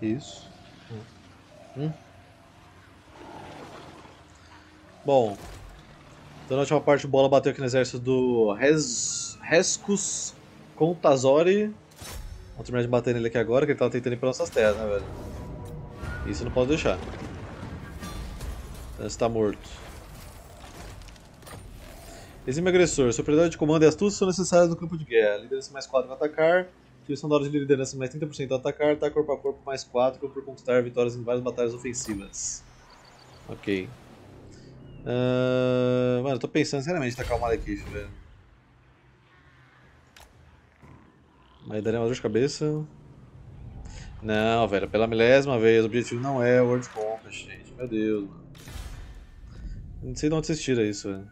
Isso? Hum. Bom, então na última parte o Bola bateu aqui no exército do Res... Rescus Contazori. Vamos terminar de bater nele aqui agora, que ele tava tentando ir para nossas terras, né, velho? Isso não posso deixar. Então, está morto. Exime agressor. Superioridade de comando e astúcia são necessárias no campo de guerra. Liderança mais 4 para atacar. Direção da hora de liderança mais 30% ao atacar. Ataque corpo a corpo mais 4 por conquistar vitórias em várias batalhas ofensivas. Ok. Uh, mano, eu tô pensando seriamente em tacar o Malekith, velho. Mas daria uma dor de cabeça. Não, velho, pela milésima vez, o objetivo não é World Conquest, gente. Meu Deus, mano. Não sei de onde vocês tiram isso, velho.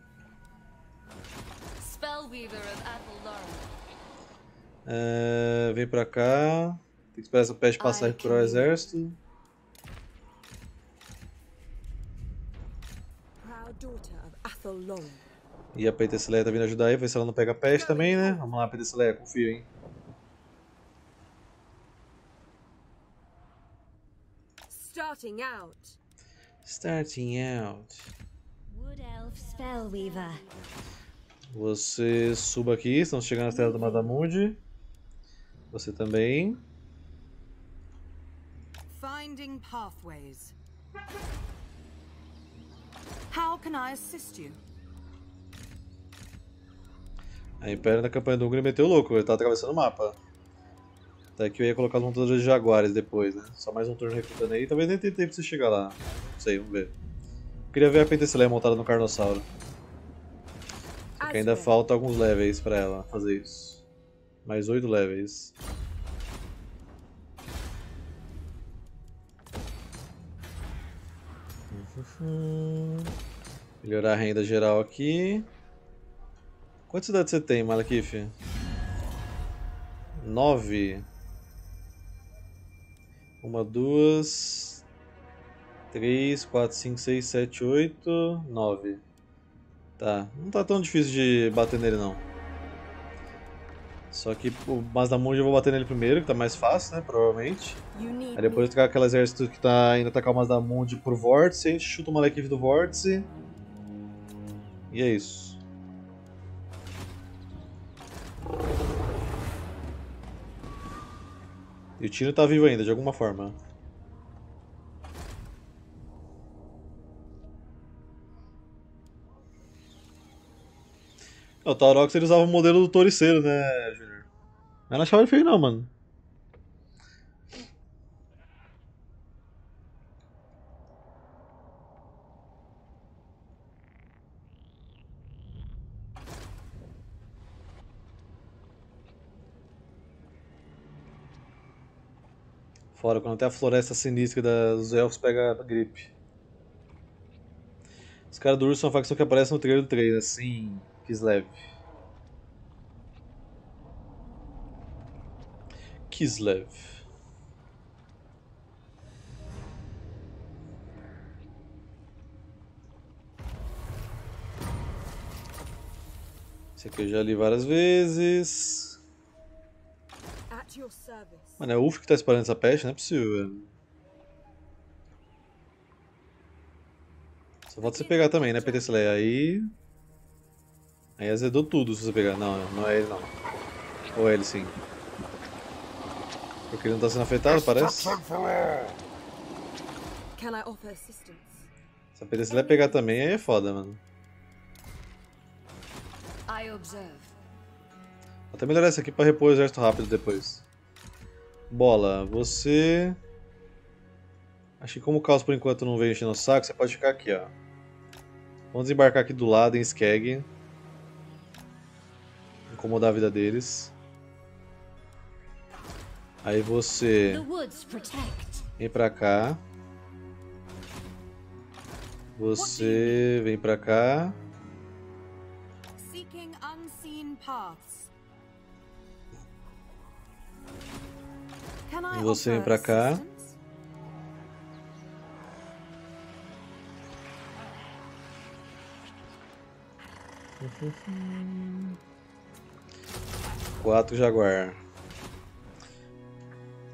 É, vem pra cá. Tem que esperar essa peste passar e recuperar o exército. E a Peiteceleia tá vindo ajudar aí, ver se ela não pega a peste também, né? Vamos lá, Peiteceleia, confio, hein? Starting out. Starting out. Wood Elf Spellweaver. Você suba aqui, estamos chegando na tela do Madamundi. Você também. Finding pathways. How can I assist you? A Império na campanha do Hungria meteu louco, ele tá atravessando o mapa. Até que eu ia colocar os montadores de Jaguares depois, né? Só mais um turno recrutando aí, talvez nem tenha tempo pra você chegar lá. Não sei, vamos ver. queria ver a Penteceleia montada no Carnossauro. Só que ainda falta alguns levels pra ela fazer isso. Mais oito levels. Melhorar a renda geral aqui. Quantas cidades você tem, Malakif? Nove. Uma, duas, três, quatro, cinco, seis, sete, oito, nove. Tá, não tá tão difícil de bater nele não. Só que o Mazdamundi eu vou bater nele primeiro, que tá mais fácil, né, provavelmente. Aí depois eu tocar aquele exército que tá indo atacar o Mazdamundi por Vórtice, a gente chuta o Malekith do Vórtice. E é isso. E o Tino tá vivo ainda, de alguma forma. O Taurox ele usava o modelo do Toriceiro, né, Junior? Mas não achava ele feio não, mano. Fora, quando até a floresta sinistra dos elfos pega a gripe. Os caras do urso são uma facção que aparece no trailer do trailer, assim, Kislev. Kislev. Esse aqui eu já li várias vezes. Mano, é o UF que tá espalhando essa peste? Não é possível, velho. Só falta você pegar também, né, PT Slayer? Aí. Aí azedou tudo se você pegar. Não, não é ele não. Ou é ele sim. Porque ele não tá sendo afetado, parece. Se a Slayer pegar também, aí é foda, mano. Vou até melhorar esse aqui pra repor o exército rápido depois. Bola, você... Acho que como o caos por enquanto não veio enchendo o saco, você pode ficar aqui, ó. Vamos desembarcar aqui do lado em Skeg. Incomodar a vida deles. Aí você vem pra cá. Você vem pra cá. E você vem pra cá. Quatro Jaguar.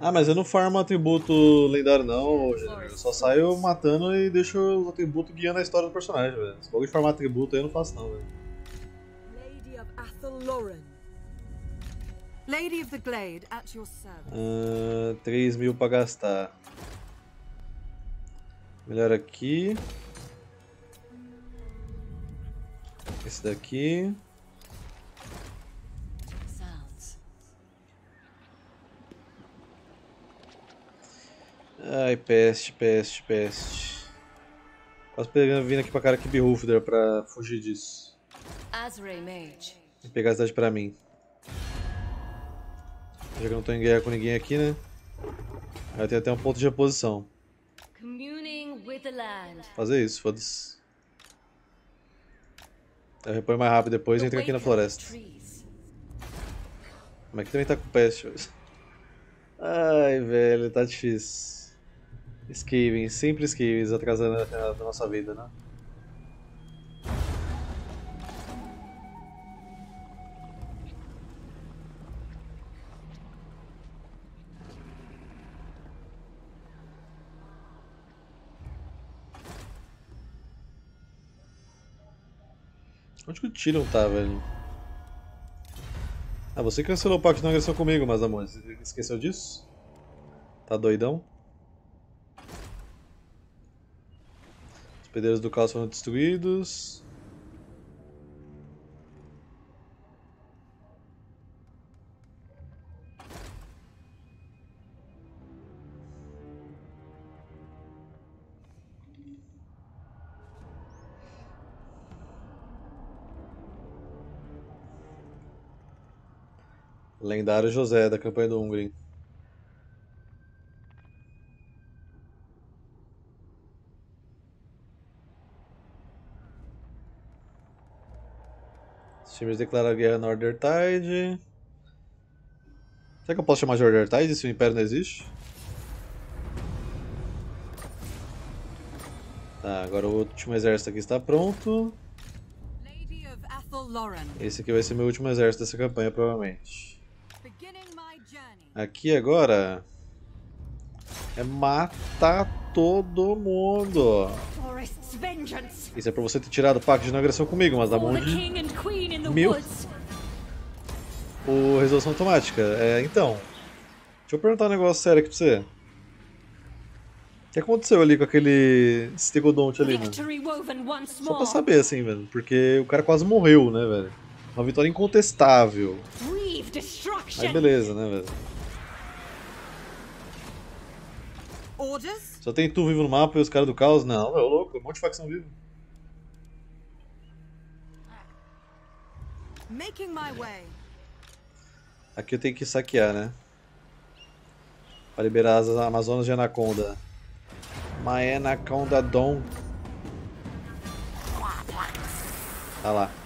Ah, mas eu não farmo atributo lendário não, eu só saio matando e deixo os atributos guiando a história do personagem, velho. Se bagulho de farmar atributo aí eu não faço não, velho. Lady of Athelloren. Lady of the Glade, at your service. Uh, 3 mil pra gastar. Melhor aqui. Esse daqui. Ai, peste, peste, peste. Quase pegando, vindo aqui pra cara que Rufder pra fugir disso. E pegar a cidade pra mim. Já que eu não tô em guerra com ninguém aqui, né? Aí tem até um ponto de reposição. Fazer isso, foda-se. Eu reponho mais rápido depois e entro aqui na floresta. trees. Mas aqui também tá com peste. Ai, velho, tá difícil. Skaven, sempre Skavens atrasando a, a nossa vida, né? Onde que o Tyrion tá, velho? Ah, você cancelou o pacto de não agressão comigo, mas amor, esqueceu disso? Tá doidão? Pedreiros do caos foram destruídos. Lendário José, da campanha do Hungry. Times declaram guerra na Order Tide. Será que eu posso chamar de Order Tide se o Império não existe? Tá, agora o último exército aqui está pronto. Esse aqui vai ser meu último exército dessa campanha, provavelmente. Aqui agora é matar todo mundo. Isso é pra você ter tirado o pacto de não agressão comigo, mas dá the Mil. o resolução automática. É, então, deixa eu perguntar um negócio sério aqui pra você. O que aconteceu ali com aquele Stegodonte ali, mano? Só pra saber, assim, velho. Porque o cara quase morreu, né, velho? Uma vitória incontestável. Aí beleza, né, velho? Orders? Só tem tu vivo no mapa e os caras do caos? Não, é louco, um monte de facção viva. Making my way. Aqui eu tenho que saquear, né? Pra liberar as Amazonas de Anaconda. My Anaconda Dom. Tá lá.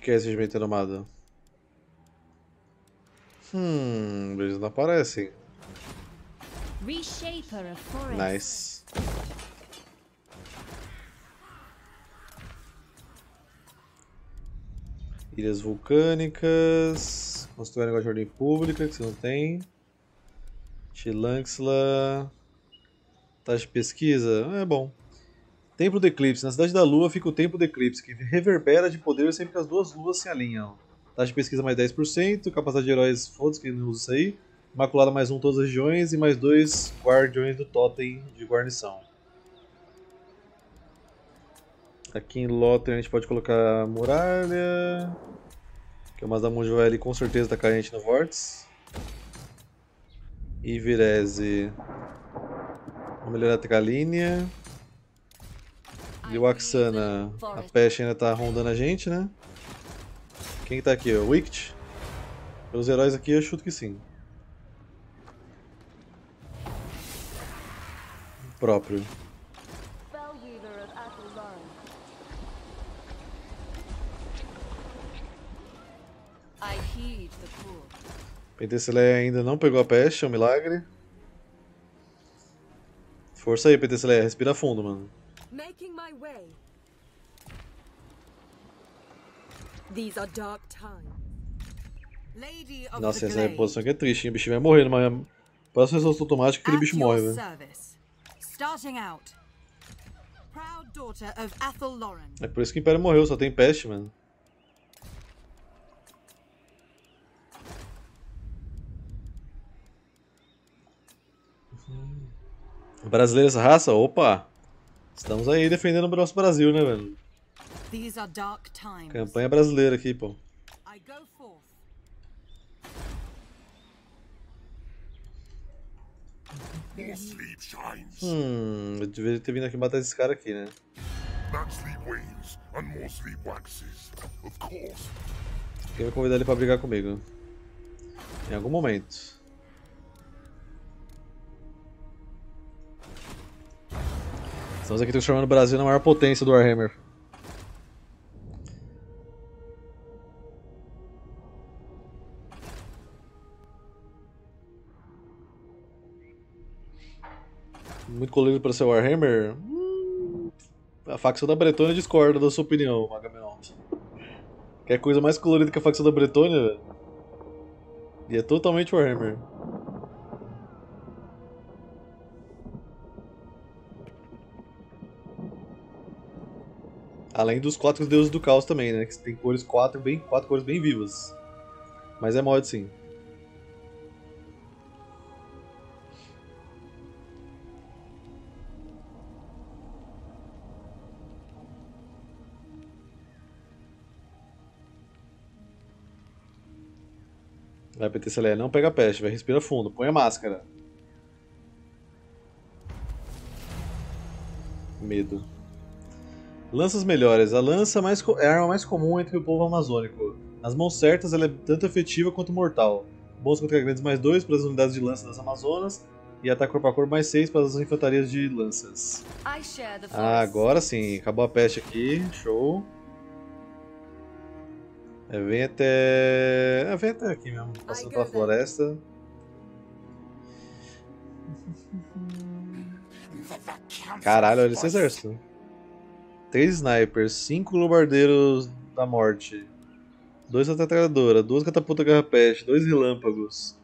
Que, que é esse regimento renomado? Hum, eles não aparecem. Reshaper of forest. Nice. Ilhas vulcânicas. Construir um negócio de ordem pública que você não tem. Chilanxla. Taxa de pesquisa? É bom. Templo do Eclipse. Na Cidade da Lua fica o Templo do Eclipse, que reverbera de poder sempre que as duas luas se alinham. Taxa de pesquisa mais 10%, capacidade de heróis, foda-se que não usa isso aí. Imaculada mais um todas as regiões e mais dois guardiões do totem de guarnição. Aqui em Lothar a gente pode colocar muralha. Que o Mazdamundi vai ali com certeza tá carente no Vortex. E Virese. Vamos melhorar a Tralínea. E o Axana. A peste ainda tá rondando a gente, né? Quem que tá aqui? O Wicked? Pelos heróis aqui eu chuto que sim. O próprio. Penteceleia ainda não pegou a peste, é um milagre. Força aí, Penteceleia, respira fundo, mano. My way. These are dark times. Lady of Nossa, essa reposição aqui é triste, hein? O bichinho vai morrer numa próxima resolução automática, aquele at bicho your morre, velho. service. Starting out. Proud daughter of Athel Lauren. É por isso que o Império morreu, só tem peste, mano. Brasileira essa raça? Opa! Estamos aí defendendo o nosso Brasil, né, velho? These are dark times. Campanha brasileira aqui, pô. Hum, eu deveria ter vindo aqui matar esse cara aqui, né? Quem vai convidar ele pra brigar comigo? Em algum momento. Estamos aqui transformando o Brasil na maior potência do Warhammer. Muito colorido para ser Warhammer? Hum, a facção da Bretônia discorda da sua opinião, Magamenon. Quer coisa mais colorida que a facção da Bretônia? E é totalmente Warhammer. Além dos quatro deuses do caos também, né? Que tem cores quatro, bem, quatro cores bem vivas. Mas é mod sim. Vai PT Celé, não pega peste, vai respira fundo, põe a máscara. Medo. Lanças melhores. A lança mais co- é a arma mais comum entre o povo amazônico. Nas mãos certas, ela é tanto efetiva quanto mortal. Bônus contra grandes mais 2 para as unidades de lança das Amazonas. E ataque corpo a corpo mais 6 para as infantarias de lanças. Ah, agora sim, acabou a peste aqui, show. É, vem até. É, vem até aqui mesmo, passando pela floresta. Caralho, olha esse exército. Três snipers, cinco lobardeiros da morte, dois metralhadora, duas catapultas garra-peste, dois relâmpagos,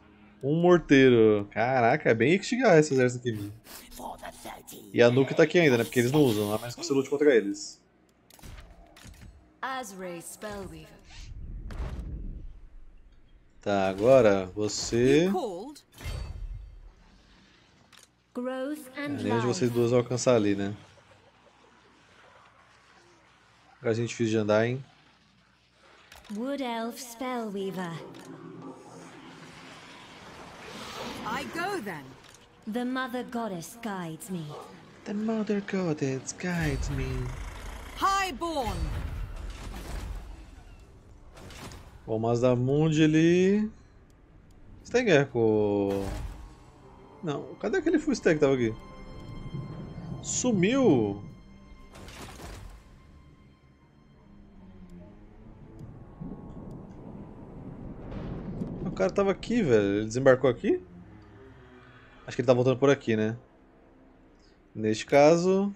um morteiro. Caraca, é bem Ixigar esse exército aqui. E a Nuke tá aqui ainda, né? Porque eles não usam, a menos que você lute contra eles. Tá, agora você. Nenhum de vocês duas alcançar ali, né? A gente difícil de andar, hein? Wood Elf Spellweaver. I go then. The Mother Goddess guides me. The Mother Goddess guides me. Highborn. Bom, mas da Mundi ele. Você tem guerra com. o- Não, cadê aquele full stack que tava aqui? Sumiu! Cara tava aqui, velho. Ele desembarcou aqui? Acho que ele tá voltando por aqui, né? Neste caso.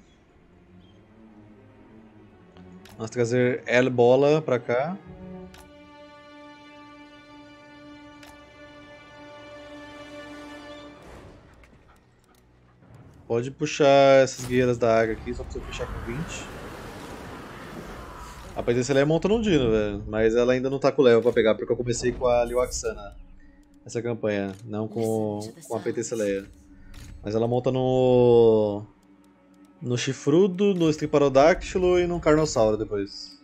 Vamos trazer El Bola pra cá. Pode puxar essas guerreiras da água aqui, só você fechar com 20. A Patrícia monta no Dino, velho. Mas ela ainda não tá com o level pra pegar, porque eu comecei com a Liwaxana. Essa campanha, não com, com a Celeia. Mas ela monta no. No Chifrudo, no Striparodáctilo e no Carnossauro depois.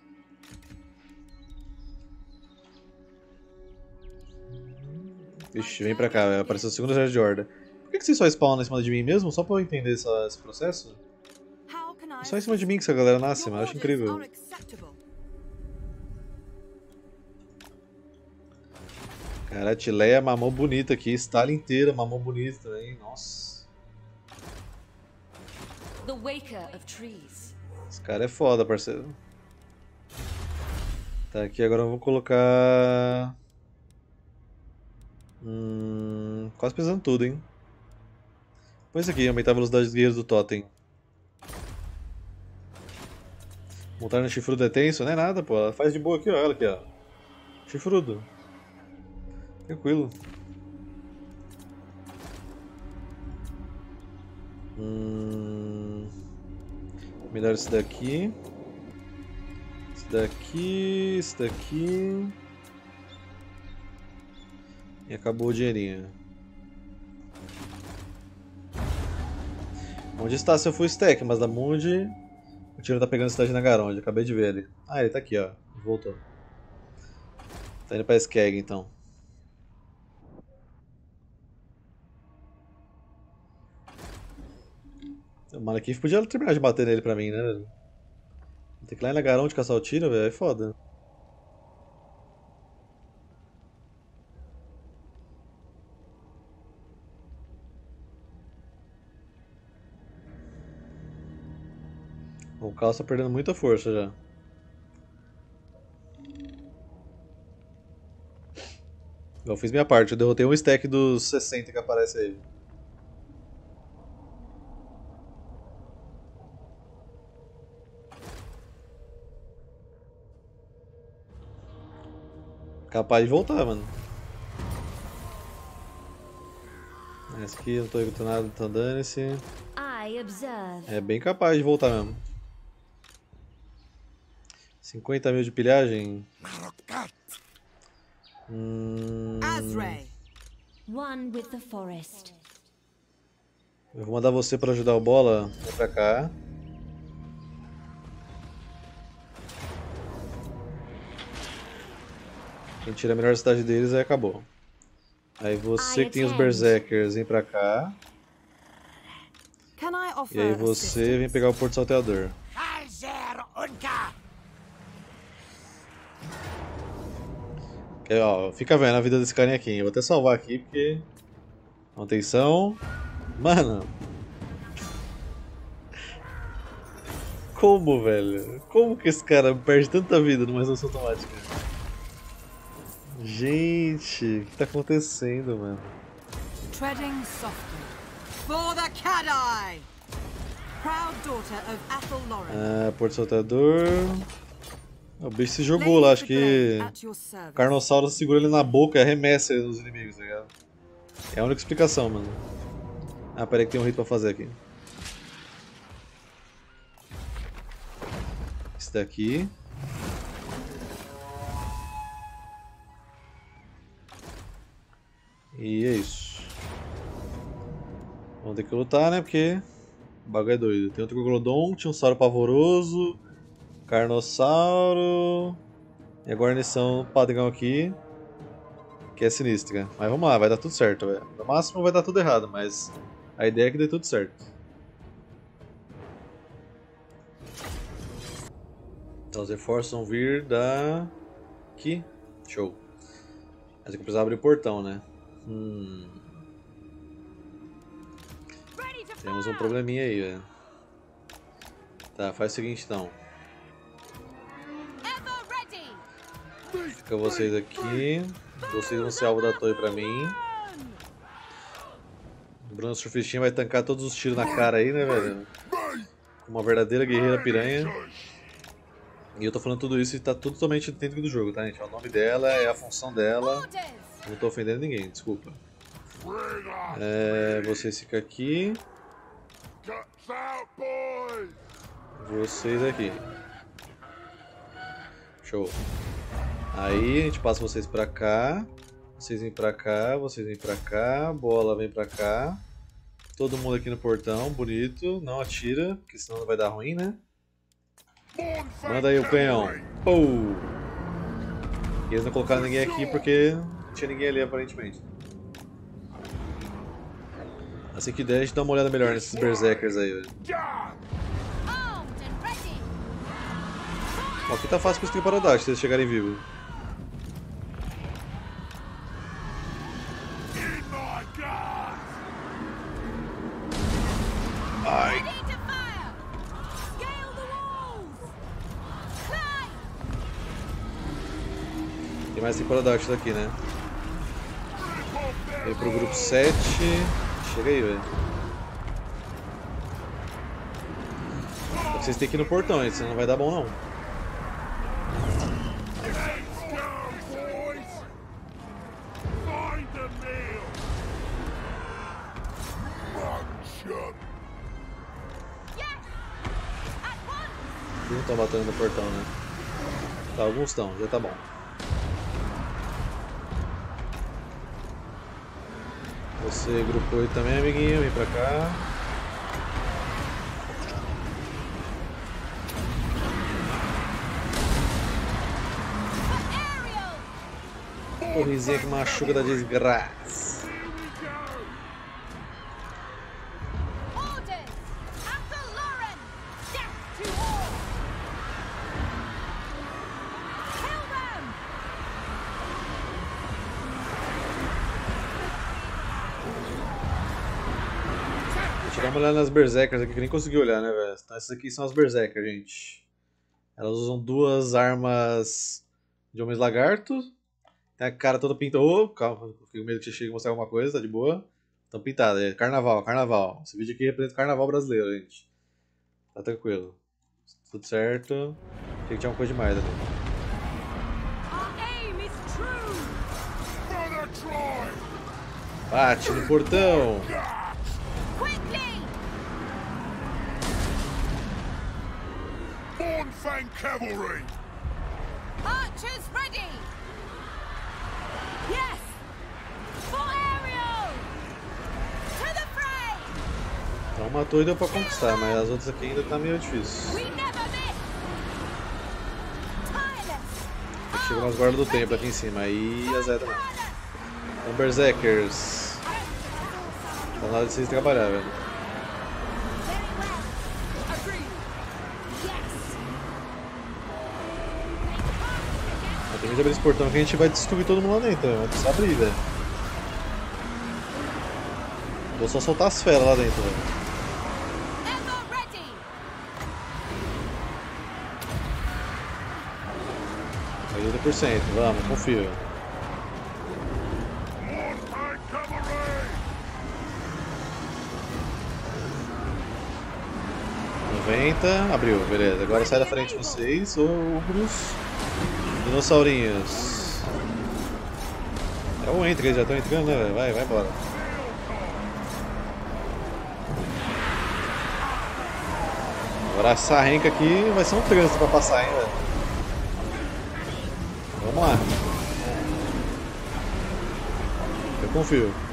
Vixe, vem pra cá, velho. apareceu o segundo exército de horda. Por que, que vocês só spawnam em cima de mim mesmo? Só pra eu entender essa- esse processo? É só em cima de mim que essa galera nasce, mano. Eu acho incrível. Cara, a Tileia mamou bonita aqui. Stalin inteira mamou bonita também. Nossa. The Waker of Trees. Esse cara é foda, parceiro. Tá, aqui agora eu vou colocar. Hum, quase pesando tudo, hein? Põe isso aqui, aumentar a velocidade dos guerreiros do Totem. Montar no chifrudo é tenso? Não é nada, pô. Ela faz de boa aqui, ó. Ela aqui, ó. Chifrudo. Tranquilo. Hum... Melhor esse daqui. Esse daqui. Esse daqui. E acabou o dinheirinho. Onde está seu full stack? Mas da Mundi. O tiro tá pegando cidade na Garonde, acabei de ver ele. Ah, ele tá aqui, ó. Voltou. Tá indo pra Skeg então. Malekith podia terminar de bater nele pra mim, né? Tem que ir lá em Lagarão de caçar o tiro, velho, é foda. O Caos tá perdendo muita força já. Eu fiz minha parte, eu derrotei um stack dos 60 que aparece aí. Capaz de voltar, mano. Esse aqui não tô evitando nada, então dane-se. I observe. É bem capaz de voltar mesmo. 50 mil de pilhagem. Hum, eu vou mandar você pra ajudar o Bola. Vem pra cá. Quem tira a melhor cidade deles aí acabou. Aí você que tem os Berserkers, vem pra cá. E aí você vem pegar o Porto Salteador. Que, ó, fica vendo a vida desse carinha aqui. Eu vou até salvar aqui porque. Atenção. Mano. Como, velho? Como que esse cara perde tanta vida numa resolução automática? Gente, o que tá acontecendo, mano? Treading softly. For the Cadai! Proud daughter of Athel Lauren. Ah, Porto. O bicho se jogou lá, acho que. O Carnossauro segura ele na boca e arremessa nos inimigos, tá ligado? É a única explicação, mano. Ah, peraí que tem um rito pra fazer aqui. Esse daqui. E é isso. Vamos ter que lutar, né? Porque o bagulho é doido. Tem outro Troglodon, tinha um Sauro Pavoroso, Carnossauro. E a guarnição padrão aqui, que é sinistra. Mas vamos lá, vai dar tudo certo, velho. No máximo vai dar tudo errado, mas a ideia é que dê tudo certo. Então os reforços vão vir da... Aqui. Show. Mas é que eu precisava abrir o portão, né? Hum... Temos um probleminha aí, velho. Tá, faz o seguinte então. Fica vocês aqui. Vocês vão ser alvo da torre pra mim. O Bruno Surfistinha vai tancar todos os tiros na cara aí, né, velho? Uma verdadeira guerreira piranha. E eu tô falando tudo isso e tá tudo totalmente dentro do jogo, tá, gente? O nome dela, é a função dela. Não tô ofendendo ninguém, desculpa. É, vocês ficam aqui. Vocês aqui. Show. Aí a gente passa vocês pra cá. Vocês vêm pra cá, vocês vêm pra cá. Bola vem pra cá. Todo mundo aqui no portão, bonito. Não atira, porque senão vai dar ruim, né? Manda aí o canhão. Pou! E eles não colocaram ninguém aqui porque tinha ninguém ali aparentemente. Assim que der, a gente dá uma olhada melhor nesses berserkers aí, velho. Ó, aqui tá fácil pro Paradise se eles chegarem vivos. Ai. Tem mais Paradise aqui, né? Veio pro grupo 7. Chega aí, velho. Vocês têm que ir no portão, aí senão não vai dar bom não. Não estão batendo no portão, né? Tá, alguns estão, já tá bom. Você grupou aí também, amiguinho, vem pra cá. Corrizinha que machuca da desgraça. Uma olhada nas Berserkers aqui que nem consegui olhar, né, velho? Então, essas aqui são as Berserkers, gente. Elas usam duas armas de homens lagarto. Tem a cara toda pintada. Ô, calma, fiquei com medo que você chegue e mostrar alguma coisa, tá de boa. Estão pintadas, é carnaval, carnaval. Esse vídeo aqui representa o carnaval brasileiro, gente. Tá tranquilo. Tudo certo. Achei que tinha uma coisa demais ali. Bate no portão! Bornfang Cavalry! Archers ready! Yes! For Ariel! To the fray! Então matou e deu pra conquistar, mas as outras aqui ainda tá meio difícil. We never miss! Tireless! Chegam as guardas do templo aqui em cima, aí a Zé também. Então, Berserkers. Tá na hora de vocês trabalhar, velho. Very well! Agreed! Yes! Que abrir esse portão que a gente vai destruir todo mundo lá dentro, vai precisar abrir, velho. Vou só soltar as feras lá dentro, velho. Ever ready! 80%, vamos, confio. 90, abriu, beleza. Agora sai da frente vocês, ogros. Dinossaurinhos. É o entre, eles já estão entrando, né? Vai, vai embora. Agora essa renca aqui vai ser um trânsito pra passar, hein. Vamos lá. Eu confio.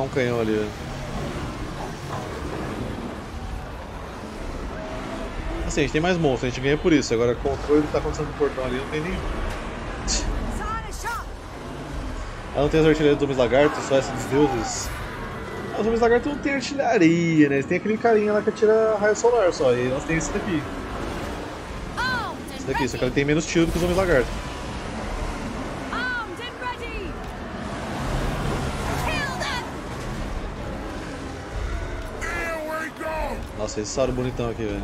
Jogar um canhão ali. Assim, a gente tem mais monstros, a gente ganha por isso. Agora, controle do que tá acontecendo no portão ali, não tem nenhum. Ela não tem as artilharias dos homens lagartos, só essa dos deuses. Ah, Os homens lagartos não tem artilharia, né? Eles têm aquele carinha lá que atira raio solar só. E elas têm esse daqui. Esse daqui, só que ele tem menos tiro do que os homens lagartos. Armed and ready! Kill them! Here we go! Nossa, esse Sauro bonitão aqui, velho.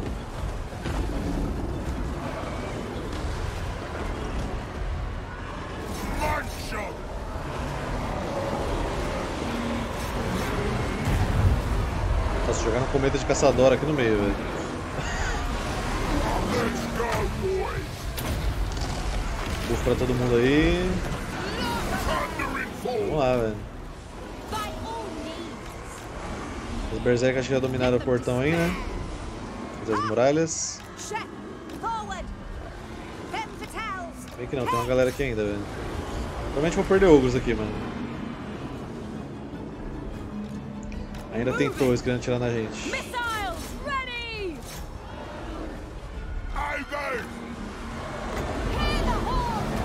Nossa, jogar cometa de caçador aqui no meio, velho. Buff pra todo mundo aí. Vamos lá, velho. By all means! Os Berserk acho que já dominaram o portão aí, né? Fazer as muralhas. Bem que não, tem uma galera aqui ainda, velho. Provavelmente vou perder ogros aqui, mano. Ainda tem torres querendo atirar na gente.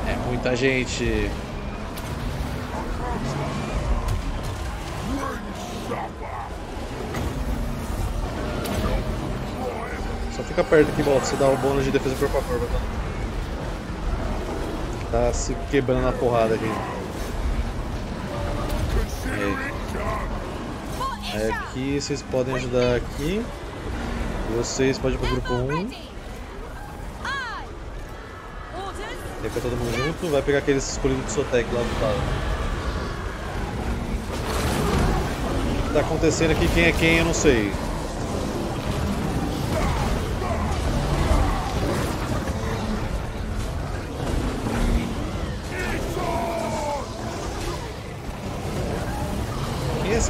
É muita gente. Fica perto aqui, volta. Você dá o um bônus de defesa corpo a corpo, tá? Tá se quebrando na porrada aqui. Aí. Aqui vocês podem ajudar aqui. Vocês podem ir pro grupo 1. Fica todo mundo junto, vai pegar aqueles escolhidos do Sotec lá do lado. O que tá acontecendo aqui, quem é quem, eu não sei.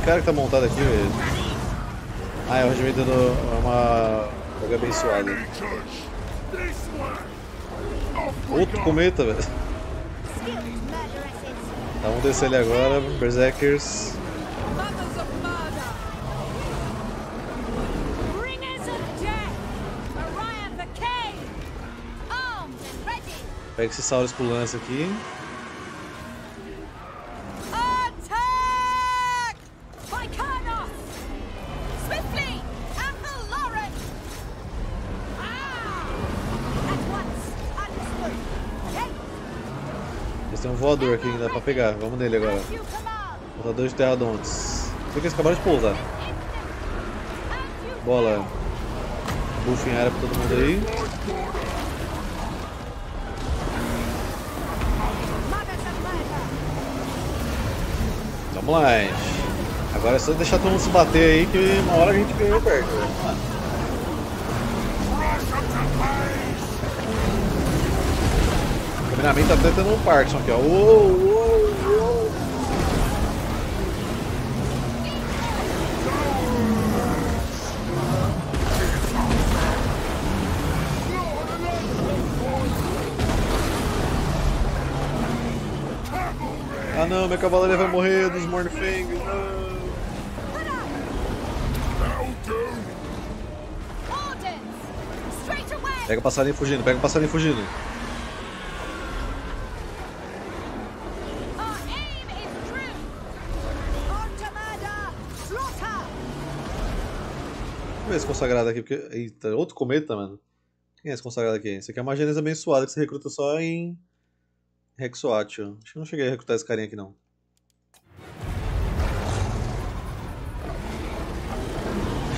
Esse cara que tá montado aqui, velho? Ah, é o regimento do. É uma. Joga abençoada. Outro cometa, velho. Tá, vamos descer ele agora, Berserkers. Pega esse Saurus pro lance aqui. Aqui dá pra pegar. Vamos nele agora. Lutador de Terradontes. Por que eles acabaram de pousar? You Bola. Buff em área pra todo mundo aí. Vamos lá, gente. Agora é só deixar todo mundo se bater aí que uma hora a gente ganhou perto. né? Cameraman tá até tendo um Parkinson aqui, ó. Uou, uou, uou. Ah não, minha cavalaria vai morrer dos Mornfang, não. Pega o passarinho fugindo, pega o passarinho fugindo. Ver esse consagrado aqui, porque. Eita, outro cometa, mano. Quem é esse consagrado aqui? Esse aqui é uma genese abençoada que você recruta só em. Rexoatio. Acho que não cheguei a recrutar esse carinha aqui não.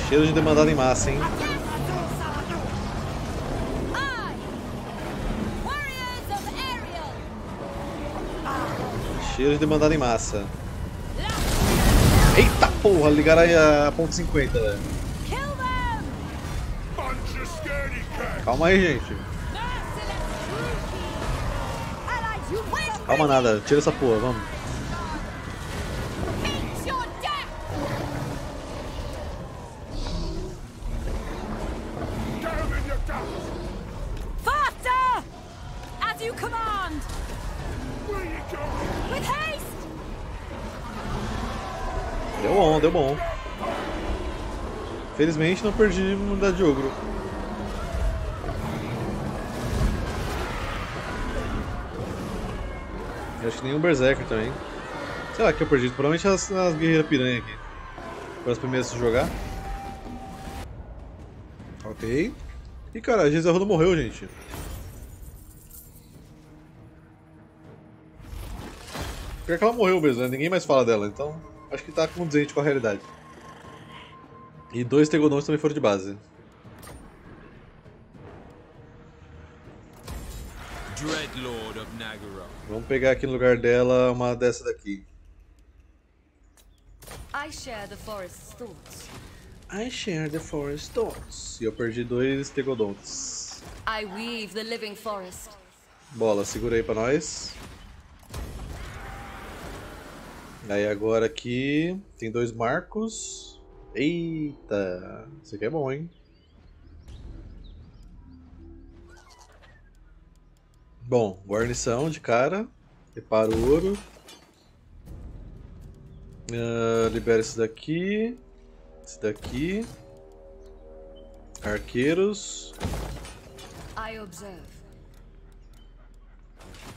Cheiro de demandado em massa, hein? Cheiro de demandado em massa. Eita porra, ligaram aí a ponto 50, velho. Calma aí, gente. Calma nada, tira essa porra, vamos. Faster! As you command! With haste! Deu bom, deu bom. Felizmente não perdi unidade de ogro. Que nem um Berserker também. Sei lá que eu perdi, provavelmente as, as guerreiras piranha aqui. Foram as primeiras a se jogar. Ok. E cara, a Gisela morreu, gente. Pior que ela morreu mesmo, né? Ninguém mais fala dela, então acho que tá condizente com a realidade. E dois Tegonons também foram de base. Dreadlord of Nagara. Vamos pegar aqui no lugar dela uma dessa daqui. I share the forest's thoughts. I share the forest thoughts. E eu perdi dois Tegodonts. I weave the living forest. Bola, segura aí pra nós. Aí agora aqui tem dois marcos. Eita, isso aqui é bom, hein? Bom, guarnição de cara. Repara o ouro. Ah, libera esse daqui. Esse daqui. Arqueiros. I observe.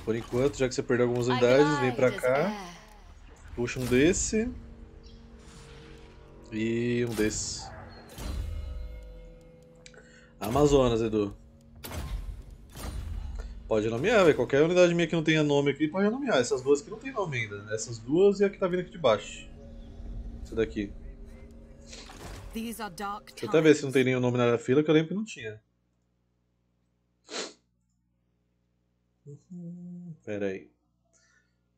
Por enquanto, já que você perdeu algumas unidades, vem pra cá. Puxa um desse. E um desse. Amazonas, Edu. Pode nomear, velho. Qualquer unidade minha que não tenha nome aqui, pode nomear. Essas duas aqui não tem nome ainda. Essas duas e a que tá vindo aqui de baixo. Essa daqui. These are dark Deixa eu até ver se não tem nenhum nome na fila, que eu lembro que não tinha. Uhum, Pera aí.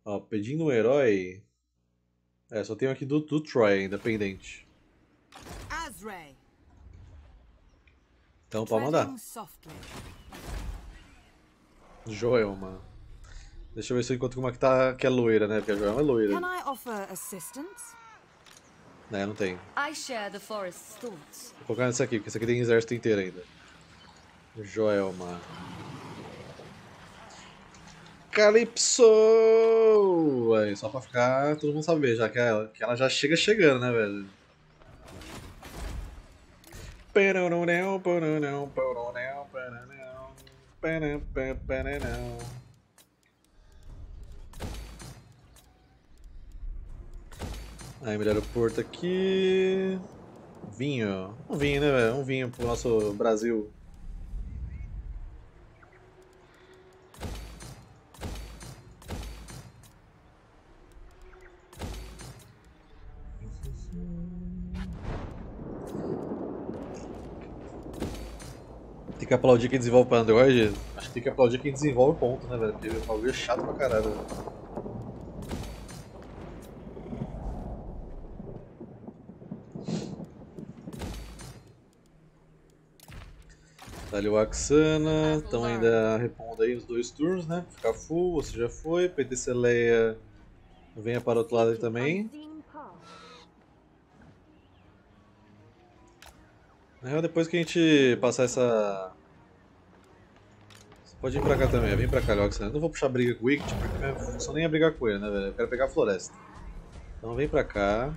Ó, pedindo um herói. É, só tenho aqui do, do Troy ainda, pendente. Então pode mandar. Joelma. Deixa eu ver se eu encontro uma que, tá, que é loira, né? Porque a Joelma é loira. Can I offer assistance? Né, não tem. I share the forest's thoughts. Vou colocar nessa aqui, porque essa aqui tem exército inteiro ainda. Joelma. Calypso! Aí, só pra ficar todo mundo saber, já que ela, que ela já chega chegando, né, velho? Pororão, perã, pé, pererão. Aí, melhor o porto aqui. Vinho. Um vinho, né, velho? Um vinho pro nosso Brasil. Que aplaudir quem desenvolve para Android. Acho que tem que aplaudir quem desenvolve ponto, né, velho? Porque o bagulho é chato pra caralho. velho. Tá ali o Axana, estão ainda repondo aí os dois turnos, né? Ficar full, você já foi. PT Celeia venha para o outro lado aí também. Na real, depois que a gente passar essa. Pode vir pra cá também, vem pra cá, Axana. Eu não vou puxar briga com o Wicked, porque minha função nem é brigar com ele, né, velho? Eu quero pegar a floresta. Então vem pra cá,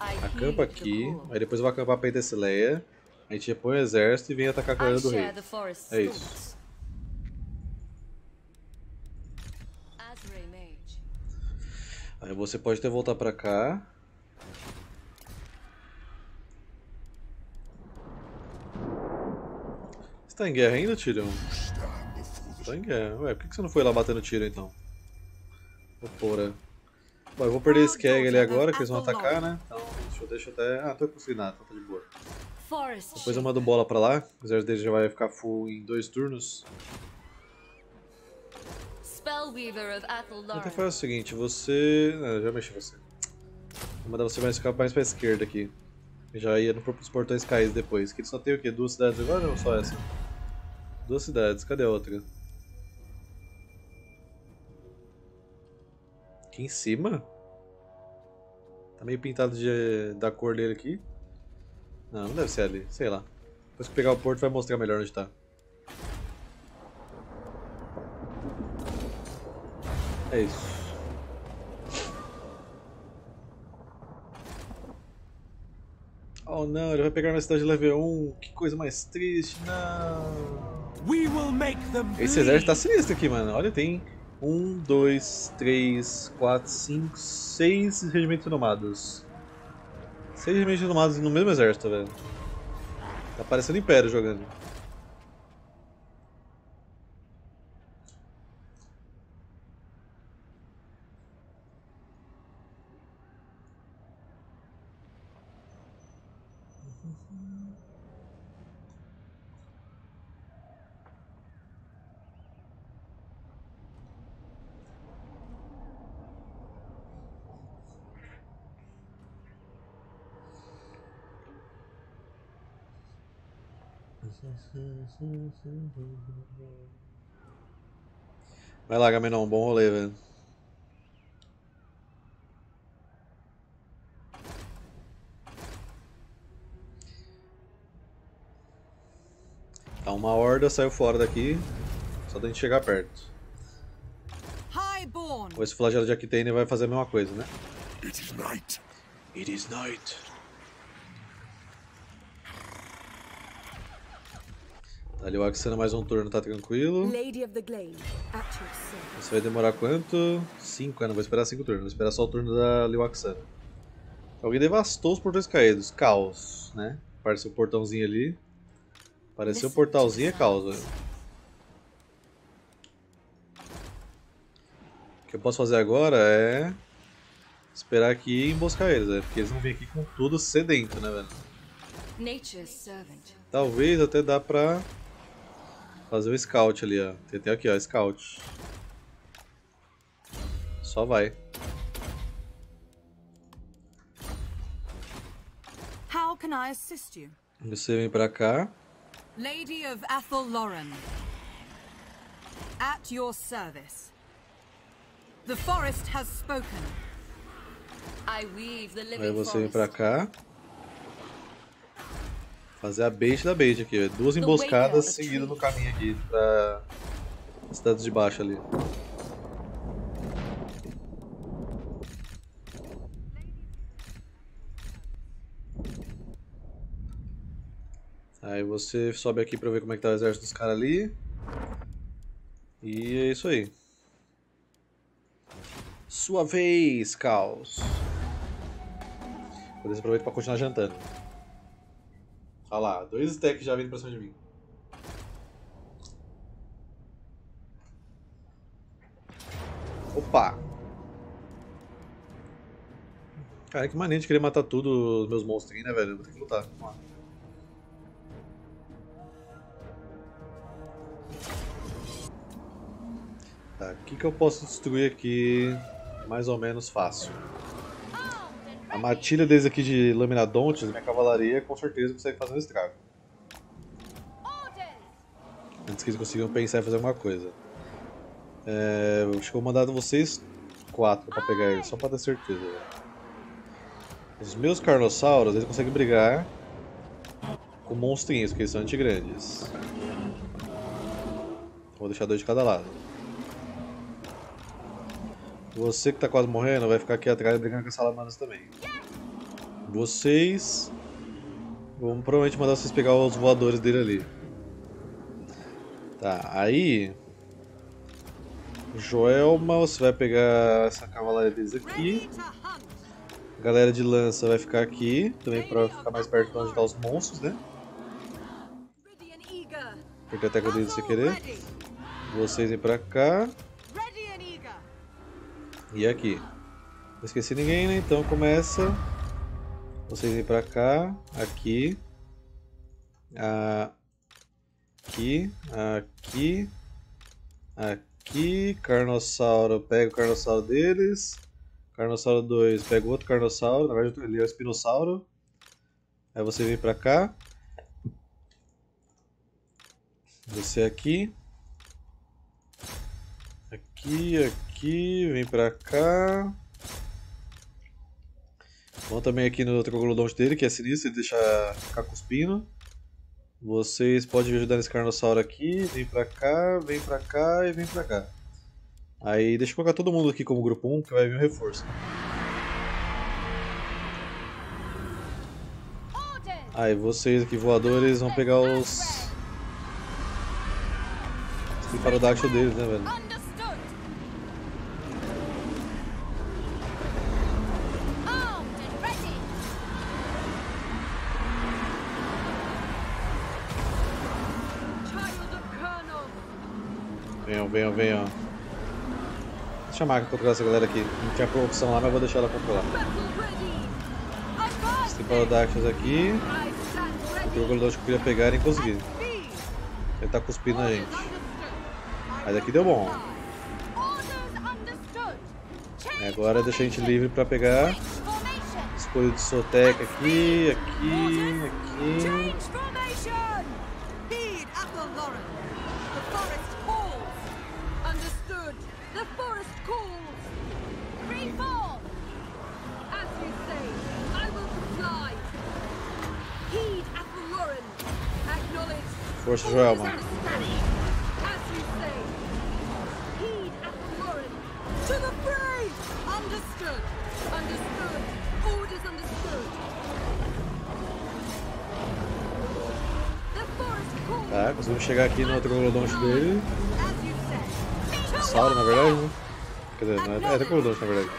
acampa aqui, aí depois eu vou acampar PT Celeia. A gente repõe o exército e vem atacar a Clareira do Rei. É isso. Aí você pode até voltar pra cá. Tá em guerra ainda, Tyrion? Tá em guerra. Ué, por que você não foi lá batendo tiro então? Ô, porra. Bom, eu vou perder esse Keg ali agora, que eles vão atacar, né? Então, deixa eu, deixa eu até... Ah, tô conseguindo nada, então tá de boa. Depois eu mando bola pra lá, o exército dele já vai ficar full em dois turnos. Vou até fazer o seguinte, você... Ah, já mexi você. Vou mandar você mais ficar mais pra esquerda aqui. Já ia no portões caídos depois. Que ele só tem o quê? Duas cidades agora ou só essa? Duas cidades, cadê a outra? Aqui em cima? Tá meio pintado de, da cor dele aqui. Não, não deve ser ali, sei lá. Depois que pegar o porto vai mostrar melhor onde tá. É isso. Oh não, ele vai pegar minha cidade level 1. Que coisa mais triste, não. Esse exército tá sinistro aqui, mano. Olha, tem 1, 2, 3, 4, 5, 6 regimentos renomados. 6 regimentos renomados no mesmo exército, velho. Tá parecendo Império jogando. Vai lá, Gamenon, bom rolê, velho. Tá, uma horda saiu fora daqui. Só da gente chegar perto. Highborn. Ou esse flagelo de Aquitaine vai fazer a mesma coisa, né? It is night. It is night. Ali o Axana mais um turno, tá tranquilo. Lady of the Glade, at your service. Isso vai demorar quanto? 5, não vou esperar 5 turnos, vou esperar só o turno da Liwaxana. Alguém devastou os portões caídos. Caos, né? Apareceu o portãozinho ali. Apareceu o portalzinho é caos, velho. O que eu posso fazer agora é. Esperar aqui e emboscar eles, né? Porque eles vão vir aqui com tudo sedento, né, velho? Nature's servant. Talvez até dá pra Fazer o scout ali, ó. Tem até aqui, ó, scout. Só vai. How can I assist you? Você vem pra cá. Lady of Athel Lauren. At your service. The forest has spoken. I weave the living Aí você vem pra cá. Fazer a bait da bait aqui. Duas emboscadas seguidas no caminho aqui pra cidades de baixo ali. Aí você sobe aqui pra ver como é que tá o exército dos caras ali. E é isso aí. Sua vez, Caos. Por isso aproveito pra continuar jantando. Olha lá, dois stacks já vindo pra cima de mim. Opa! Cara, que mania de querer matar tudo os meus monstros aqui, né, velho? Vou ter que lutar. Vamos lá. Tá, o que, que eu posso destruir aqui mais ou menos fácil? Matilha deles aqui de Laminadontes, minha cavalaria, com certeza consegue fazer um estrago. Antes que eles consigam pensar em fazer alguma coisa. É, acho que eu vou mandar vocês quatro pra pegar eles, só pra ter certeza. Os meus carnossauros, eles conseguem brigar com monstrinhos, porque eles são antigrandes. Vou deixar dois de cada lado. Você que tá quase morrendo vai ficar aqui atrás brigando com as salamandras também. Vocês. Vamos provavelmente mandar vocês pegar os voadores dele ali. Tá, aí. Joelma, você vai pegar essa cavalaria deles aqui. A galera de lança vai ficar aqui, também pra ficar mais perto de onde estão os monstros, né? Porque até que eu dei sem querer. Vocês vêm pra cá. E aqui. Não esqueci ninguém, né? Então começa. Vocês vêm pra cá, aqui. Aqui, aqui, aqui. Carnossauro, pega o carnossauro deles. Carnossauro 2, pega outro carnossauro. Na verdade, ele é o espinossauro. Aí você vem pra cá. Você aqui. Aqui, aqui, vem pra cá. Vão também aqui no troglodonte dele, que é sinistro, ele deixa ficar cuspindo. Vocês podem ajudar nesse carnossauro aqui, vem pra cá, vem pra cá e vem pra cá. Aí deixa eu colocar todo mundo aqui como grupo 1, que vai vir um reforço. Aí vocês aqui voadores vão pegar os... Os Piparodactyl deles, né, velho? Understood. Armed and ready. Child of Colonel. Venham, venham. Deixa chamar pra controlar essa galera aqui. Não tinha opção lá, mas vou deixar ela controlar. Tem Parodactyls aqui. O. Troglodonte que queria pegar e nem. Ele tá cuspindo na gente. Mas daqui deu bom. É, Agora deixa a gente livre pra pegar. Escolha de Soteca aqui, aqui, aqui. The forest calls. Tá, conseguimos chegar aqui no Troglodonte dele. Sauro, na verdade, né? Quer dizer, não é, é Troglodonte, na verdade.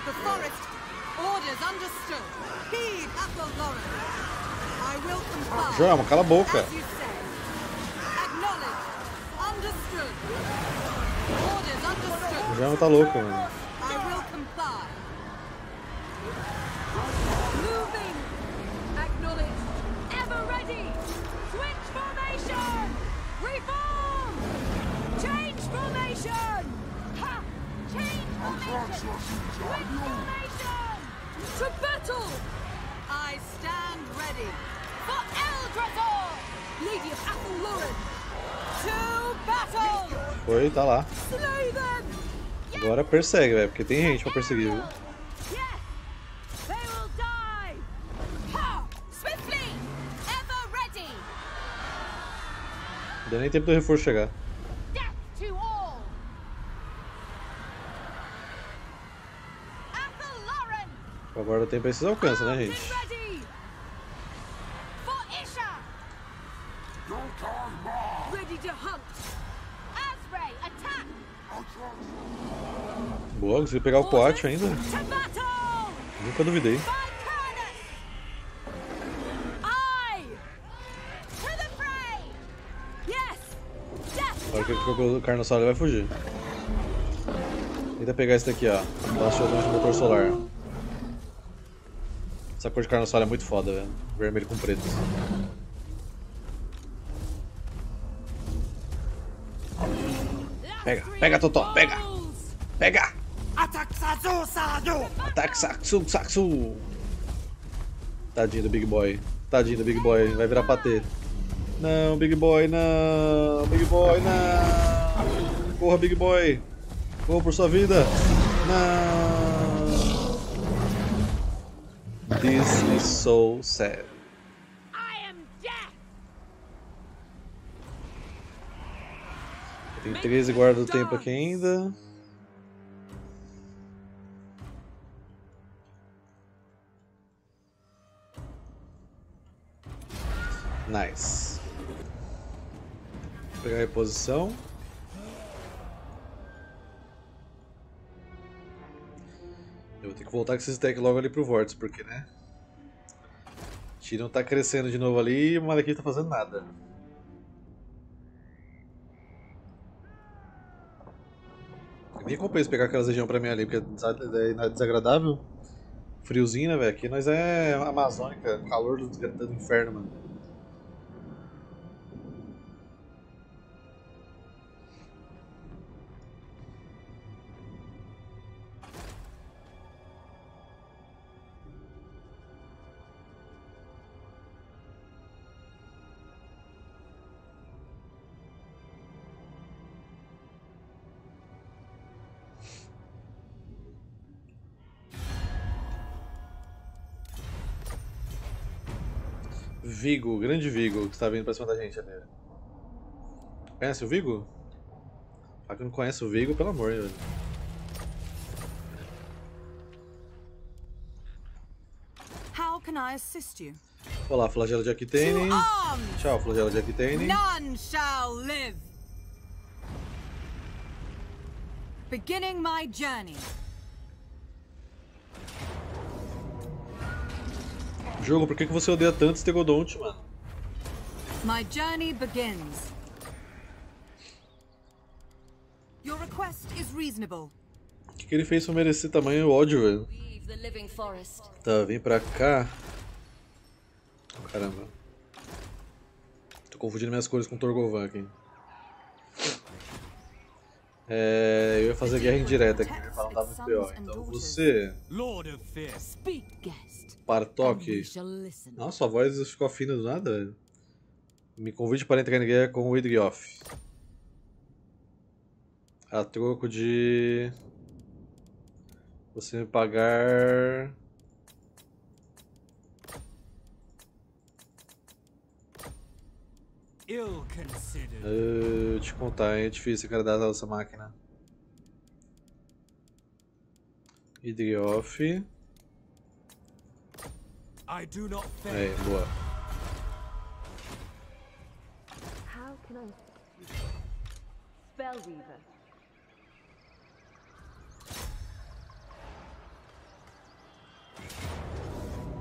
Joelma, cala a boca. Joelma tá louco, mano. I will comply. Moving. Acknowledge. Ever ready. To battle. Foi, tá lá. Slay them! Agora persegue, velho, porque tem gente pra perseguir, viu? Deu nem tempo do reforço chegar. Agora o tempo aí vocês alcançam, né, gente? Boa, consegui pegar o coate ainda. Nunca duvidei. Agora que o Carnossauro vai fugir. Tenta pegar esse daqui, ó. Bastiodão de motor solar. Essa cor de Carnossauro é muito foda, velho. Vermelho com preto. Pega, pega, Totó, pega! Pega! Ataque Saxu, Saxu! Tadinho do Big Boy. Tadinho do Big Boy, vai virar patê. Não, Big Boy, não! Big Boy, não! Corra, Big Boy! Corra por sua vida! Não! This is so sad. I am death! Tem 13 guarda do tempo aqui ainda. Nice. Vou pegar a reposição. Eu vou ter que voltar com esse stack logo ali pro Vortex, porque né? O Tyrion tá crescendo de novo ali e o Malekith tá fazendo nada. Nem compensa pegar aquelas regiões pra mim ali, porque é desagradável. Friozinho, né, velho? Aqui nós é amazônica, calor do, do inferno, mano. Vigo, grande Vigo, que está vindo pra cima da gente ali. Conhece o Vigo? Fala que não conhece o Vigo, pelo amor, velho. How can I assist you? Olá, flagelo de arms! Tchau, flagelo de Aquitaine. None shall live! Beginning my journey. Jogo, por que, que você odeia tanto esse Tegodonte, mano? My journey begins. Your request is reasonable. O que, que ele fez pra merecer tamanho ódio, velho? Tá, vem pra cá. Caramba. Tô confundindo minhas cores com Torgovan aqui. É, eu ia fazer guerra indireta aqui, pra não dar muito pior. Então você, Lord of Fear. Speak, guest. Listen. Nossa, sua voz ficou fina do nada. Me convide para entrar em guerra com o Idrioth. A troco de. Você me pagar. Uh, te contar, é difícil cara dar essa máquina. Idrioth. Aí, boa. How can I Spellweaver.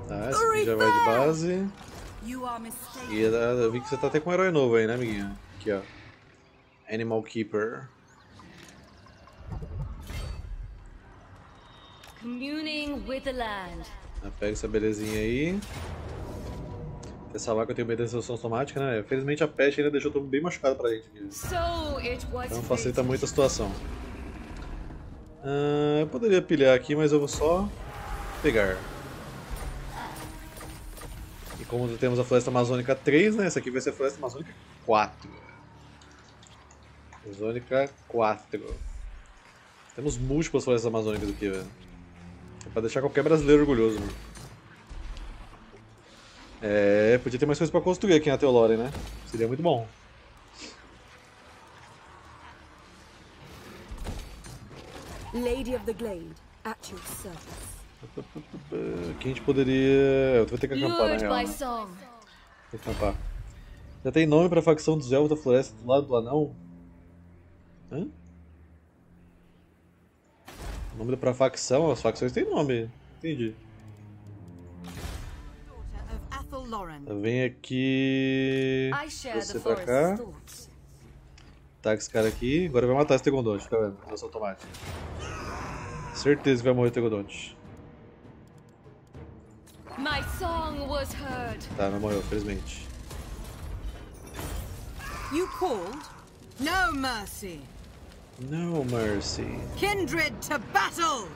Tá, esse aqui já vai de base. You are mistaken. E eh, eu vi que você tá até com um herói novo aí, né, amiguinha? Aqui, ó. Animal Keeper. Communing with the land. Ah, Pega essa belezinha aí. Tem tenho medo da resolução automática, né? Felizmente a peste ainda deixou todo mundo bem machucado pra gente aqui. Então facilita muito a situação. Ah, eu poderia pilhar aqui, mas eu vou só pegar. E Como temos a Floresta Amazônica 3, né? Essa aqui vai ser a Floresta Amazônica 4. Amazônica 4. Temos múltiplas florestas amazônicas aqui, velho. É pra deixar qualquer brasileiro orgulhoso, mano. É, podia ter mais coisas pra construir aqui na Teolore, né? Seria muito bom. Lady of the Glade, at your service. Aqui a gente poderia. Eu vou ter que acampar, na real. Né? que acampar. Já tem nome pra facção dos elfos da floresta do lado do anão? Hã? Nome pra facção? As facções têm nome. Entendi. Vem aqui. Você pra cá. Tá esse cara aqui. Agora vai matar esse Tegodonte, fica vendo. Nossa automática. Certeza que vai morrer o Tegodonte. My song was heard. Tá, não morreu, felizmente. You called? No mercy. No mercy. Kindred to battle!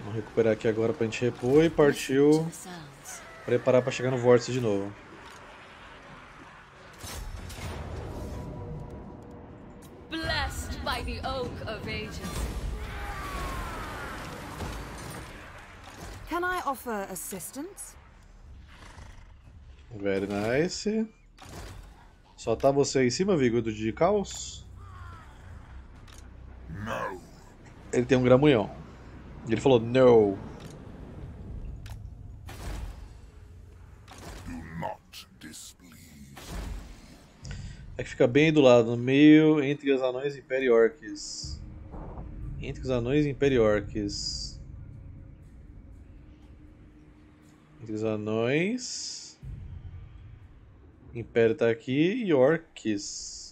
Vamos recuperar aqui agora pra gente repor e partiu preparar pra chegar no vórtice de novo. Blessed by the oak of ages. Can I offer assistance? Very nice. Só tá você aí em cima, Vigo, do de caos? No. Ele tem um gramunhão. E ele falou, no. É que fica bem do lado, no meio, entre os anões e Império Orcs. Entre os anões e Império Orcs. Entre os anões. Império tá aqui e Orcs.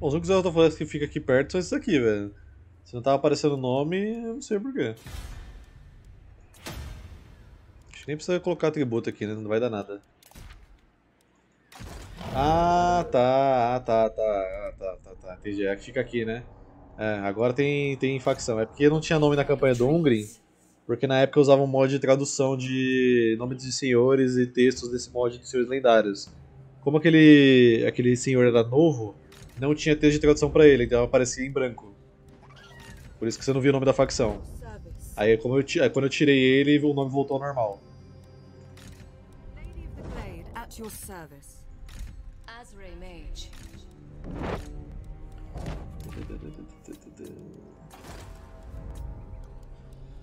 Os únicos Floresta que fica aqui perto são esses aqui, velho. Se não tava aparecendo o nome, eu não sei porquê. Acho que nem precisa colocar tributo aqui, né? Não vai dar nada. Ah, tá, ah, tá, tá, ah, tá, tá, tá, entendi. É que fica aqui, né? É, agora tem, tem facção. É porque não tinha nome na campanha do Ungrim, porque na época eu usava um mod de tradução de nomes de senhores e textos desse mod de senhores lendários. Como aquele, aquele senhor era novo, não tinha texto de tradução pra ele, então aparecia em branco. Por isso que você não viu o nome da facção. Aí, como eu, aí quando eu tirei ele, o nome voltou ao normal.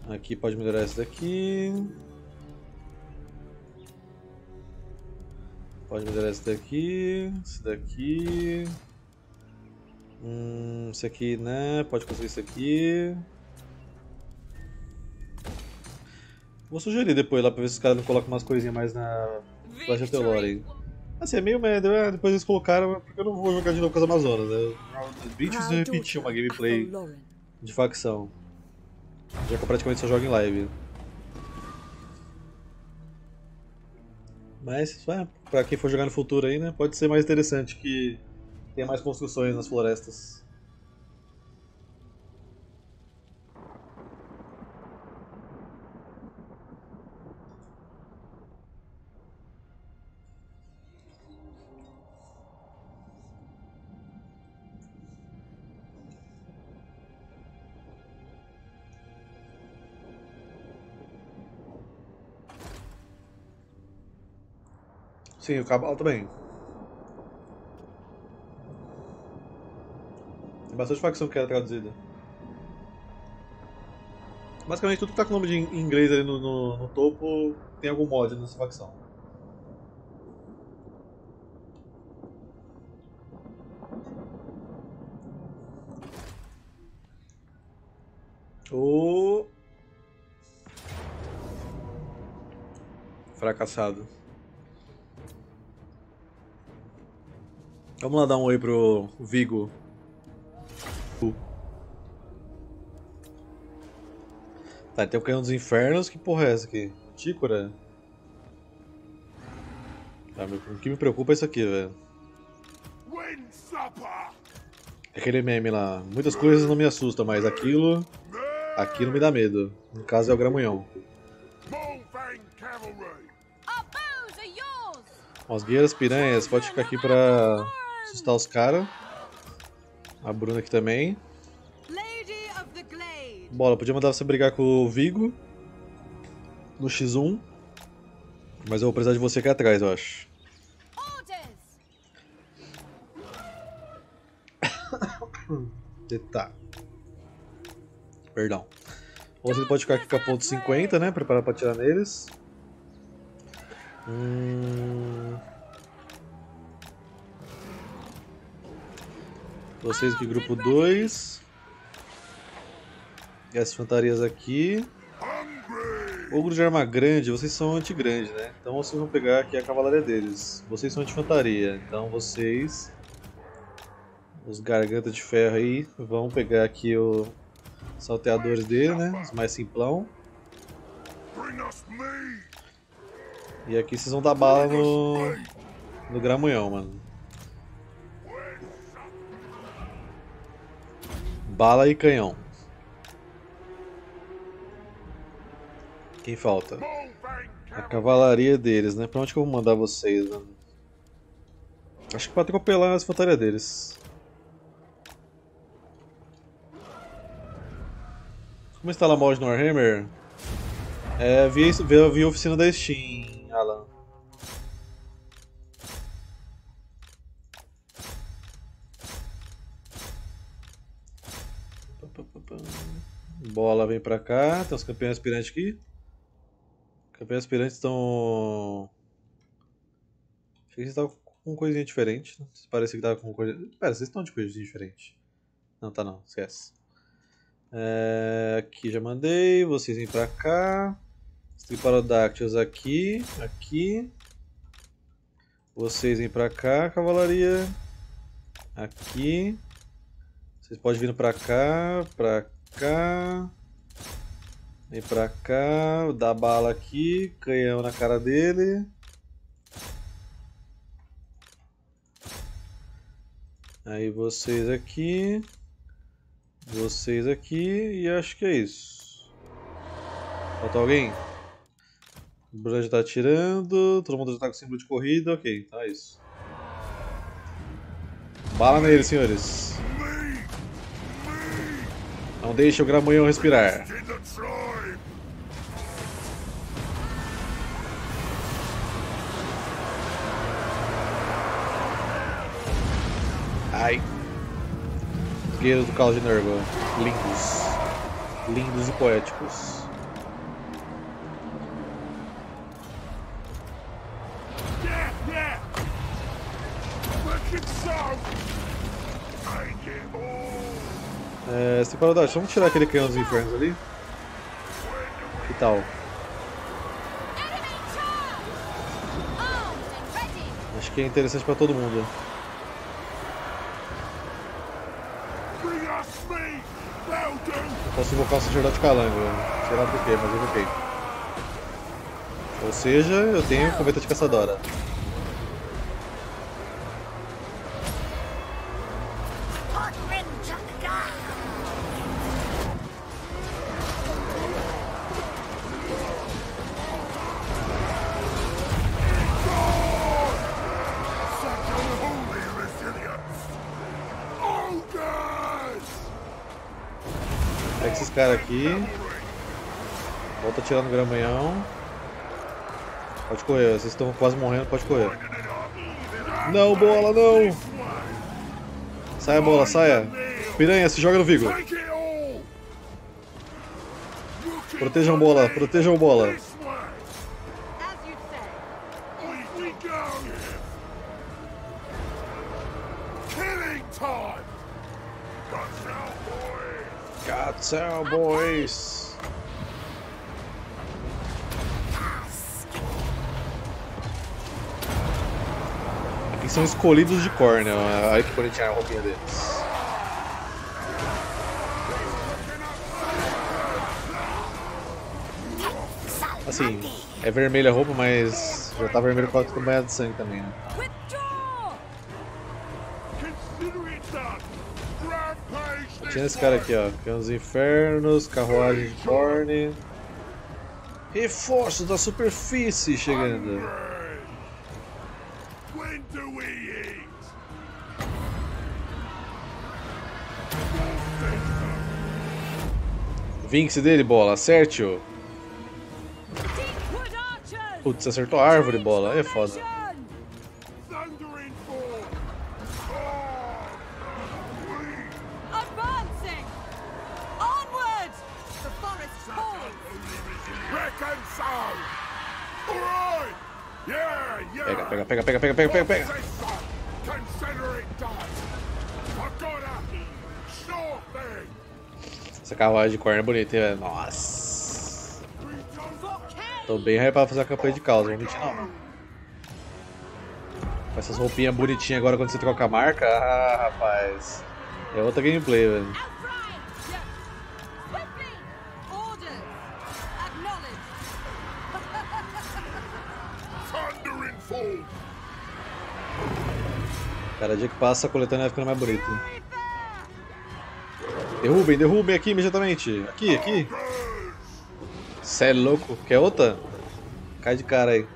Aqui pode melhorar esse daqui. Pode melhorar esse daqui. Esse daqui. Hum, esse aqui, né? Pode conseguir esse aqui. Vou sugerir depois lá pra ver se os caras não colocam umas coisinhas mais na Flash Telore. Assim, é meio merda, é, depois eles colocaram, porque eu não vou jogar de novo com as Amazonas. Né? Beaches Proud repetiu uma of gameplay de facção. Já que eu praticamente só jogo em live. Mas, é, pra quem for jogar no futuro aí, né, pode ser mais interessante que tenha mais construções nas florestas. Sim, o Cabal também. Tem bastante facção que era traduzida. Basicamente tudo que tá com nome de inglês ali no, no, no topo tem algum mod nessa facção. O fracassado. Vamos lá dar um oi pro Vigo. Tá, tem o Canhão dos Infernos. Que porra é essa aqui? Tícora? Tá, o que me preocupa é isso aqui, velho. É Aquele meme lá. Muitas coisas não me assustam, mas aquilo. Aquilo me dá medo. No caso é o Gramunhão. As guerreiras piranhas, pode ficar aqui pra assustar os caras. A Bruna aqui também. Bola, podia mandar você brigar com o Vigo no X1. Mas eu vou precisar de você aqui atrás, eu acho. Tá. Perdão. Ou você pode ficar aqui com a ponto 50, né? Preparar pra atirar neles. Hum... Vocês aqui, grupo 2. E as fantarias aqui. Ogro de arma grande, vocês são anti-grande, né? Então vocês vão pegar aqui a cavalaria deles. Vocês são anti-fantaria, então vocês os garganta de ferro aí vão pegar aqui os salteadores dele, né? Os mais simplão. E aqui vocês vão dar bala no. no gramunhão, mano. Bala e canhão. Quem falta? A cavalaria deles, né? Pra onde que eu vou mandar vocês, mano? Acho que pra atropelar as fantasias deles. Como instala mod no Warhammer? É via, via oficina da Steam, Alan. Bola vem pra cá, tem os campeões aspirantes aqui. Campeões aspirantes estão. Achei que eles estavam com coisinha diferente. Parece que tava com coisa. Pera, vocês estão de coisinha diferente. Não, tá não, esquece. É, aqui já mandei, vocês vêm pra cá. Striparodactyls aqui, aqui. Vocês vêm pra cá, cavalaria. Aqui. Vocês podem vir pra cá, pra cá. Vem pra cá, dá bala aqui, canhão na cara dele. Aí vocês aqui. Vocês aqui e acho que é isso. Falta alguém? O já tá atirando, todo mundo já tá com símbolo de corrida, ok, então é isso. Bala nele, senhores. Não deixe o gramunhão respirar. Ai. Os guerreiros do caos de Nerva. Lindos. Lindos e poéticos. É, Separador, vamos tirar aquele canhão dos infernos ali? Que tal? Acho que é interessante pra todo mundo. Posso invocar o sacerdote calango. Sei lá por quê, mas eu invoquei. Ou seja, eu tenho cometa de caçadora. Volta a tirar no gramanhão. Pode correr, vocês estão quase morrendo, pode correr. Não, bola, não! Saia, bola, saia! Piranha, se joga no Vigo. Protejam bola, protejam bola. this way! São escolhidos de Cornell, aí que bonitinha a roupinha deles. Assim, é vermelha a roupa, mas já tá vermelho com a de sangue também, né? Tinha esse cara aqui, ó. Cães Infernos, Carruagem de Corne. Reforço da superfície chegando. Vinque-se dele, bola. Acerte-o. Putz, acertou a árvore, bola. É foda. Pega, pega, pega, pega, pega, pega, pega, pega. Carruagem de corno é bonita, hein, velho? Nossa. Tô bem hypado pra fazer a campanha de causa, não. Com essas roupinhas bonitinhas agora quando você troca a marca, ah, rapaz. É outra gameplay, velho. Cada dia que passa a coletânea vai ficando mais bonita. Derrubem, derrubem aqui imediatamente. Aqui, aqui. Cê é louco. Quer outra? Cai de cara aí.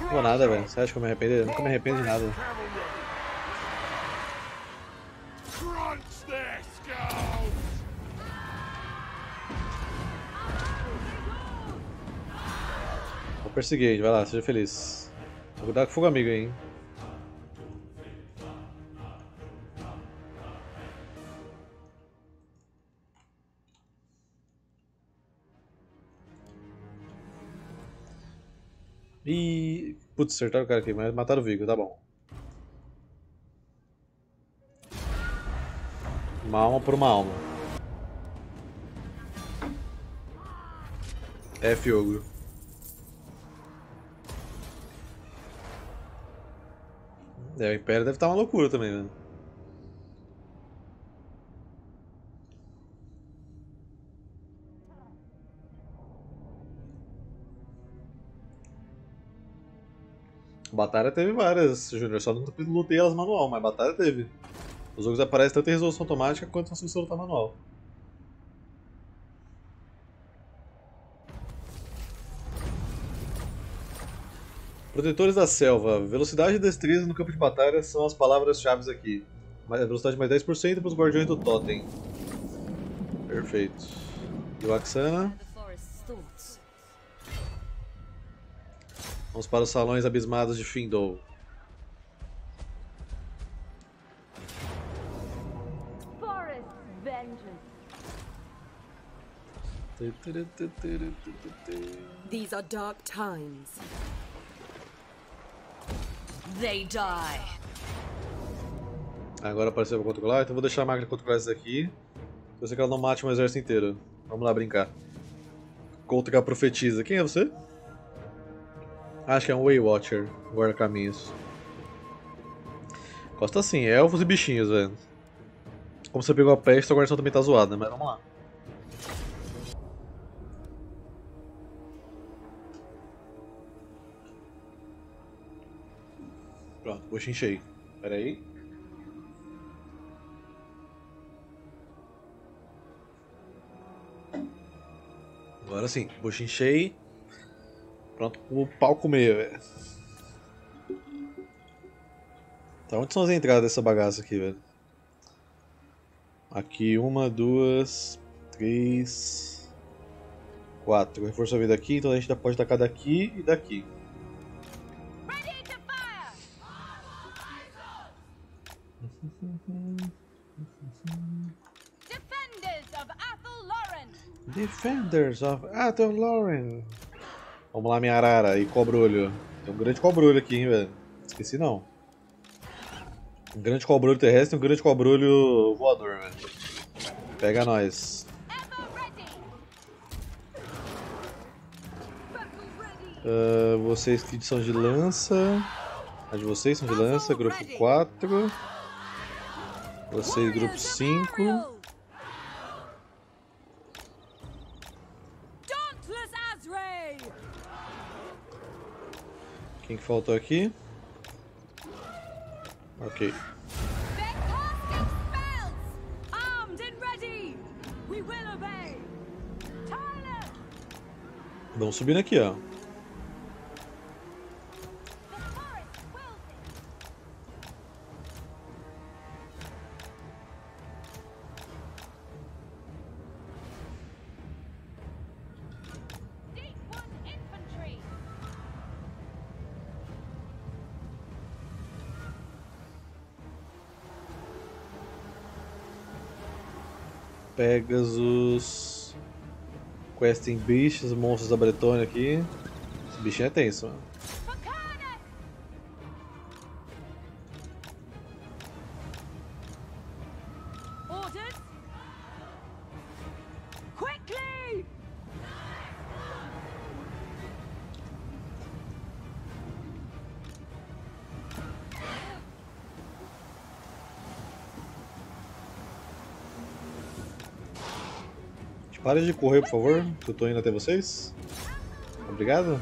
Não vou nada, velho. Você acha que eu me arrependo? Eu nunca me arrependo de nada. Vou perseguir, vai lá, seja feliz. Cuidado com fogo amigo aí, hein. Ih, putz, acertaram o cara aqui, mas mataram o Vigo, tá bom. Uma alma por uma alma. F ogro. É, o Império deve estar uma loucura também, né? Batalha teve várias, Júnior, só não lutei elas manual, mas batalha teve. Os jogos aparecem tanto em resolução automática quanto se você lutar manual. Protetores da selva. Velocidade e destreza no campo de batalha são as palavras-chave aqui. Mais- Velocidade mais 10% para os guardiões do totem. Perfeito. E o Axana. Vamos para os salões abismados de Findol. Forest vengeance! These are dark times. They die. Agora apareceu para controlar, então vou deixar a máquina controlar isso aqui. Eu sei que ela não mate um exército inteiro. Vamos lá brincar. Contra a profetisa. Quem é você? Acho que é um Waywatcher, guarda-caminhos. Gosta assim, elfos e bichinhos, velho. Como você pegou a peste, a guarnição também tá zoada, mas vamos lá. Pronto, buchinho cheio. Pera aí. Agora sim, buchinho. Pronto pro pau comer, velho. Tá, onde são as entradas dessa bagaça aqui, velho? Aqui, uma, duas, três, quatro. Reforço a vida aqui, então a gente pode tacar daqui e daqui. Defenders of Athel Lauren! Defenders of Athel Lauren. Vamos lá, minha arara e cobrolho. Tem um grande cobrolho aqui, hein, velho. Esqueci não. Um grande cobrolho terrestre e um grande cobrolho voador, velho. Pega nós. Ah, vocês que são de lança. A de vocês são de lança, grupo 4. Vocês, grupo 5. Quem que faltou aqui? Ok. Vamos subindo aqui, ó. Pegasus. Questing bichos, monstros da Bretônia aqui. Esse bichinho é tenso, mano. Pare de correr, por favor, que eu tô indo até vocês. Obrigado.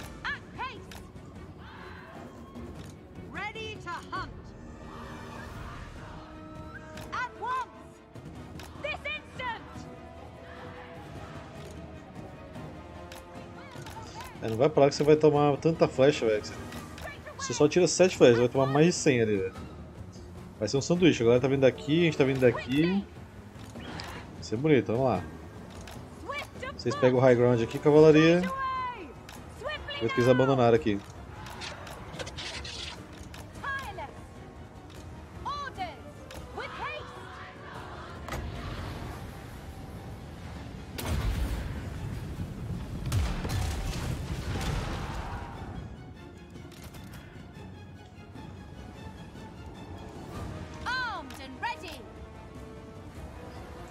É, não vai pra lá que você vai tomar tanta flecha, velho. você só tira 7 flechas, vai tomar mais de 100 ali, velho. Vai ser um sanduíche. A galera tá vindo daqui, a gente tá vindo daqui. Vai ser bonito, vamos lá. Vocês pegam o high ground aqui, cavalaria. Eu quis abandonar aqui.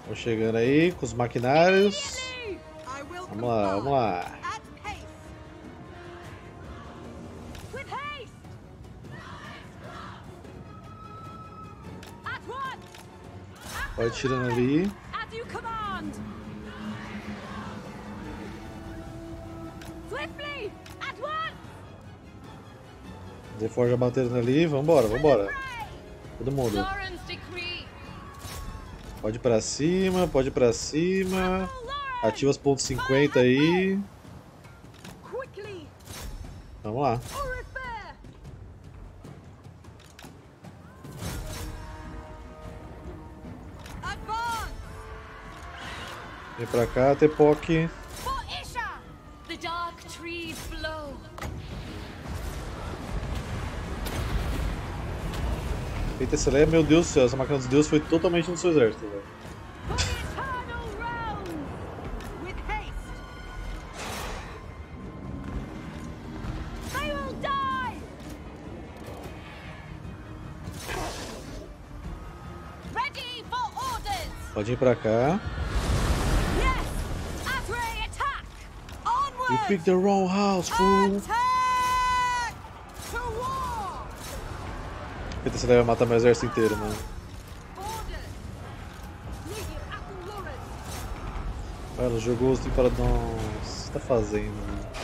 Tô chegando aí com os maquinários. Vamos lá, vamos lá. Pode tirando ali. Once! Deforja batendo ali. Vambora, vambora. Todo mundo. Pode ir pra cima, pode ir pra cima. Ativa os pontos 50 aí. Vamos lá. Vem pra cá, Tepoc. For Isha! The dark trees blow. Feita Celeia, meu Deus do céu, essa máquina dos deuses foi totalmente no seu exército, velho. Pode ir pra cá. You picked the wrong house, fool. Feita Celeia vai matar meu exército inteiro, mano. Ela jogou os Nossa, o que você tá fazendo, mano?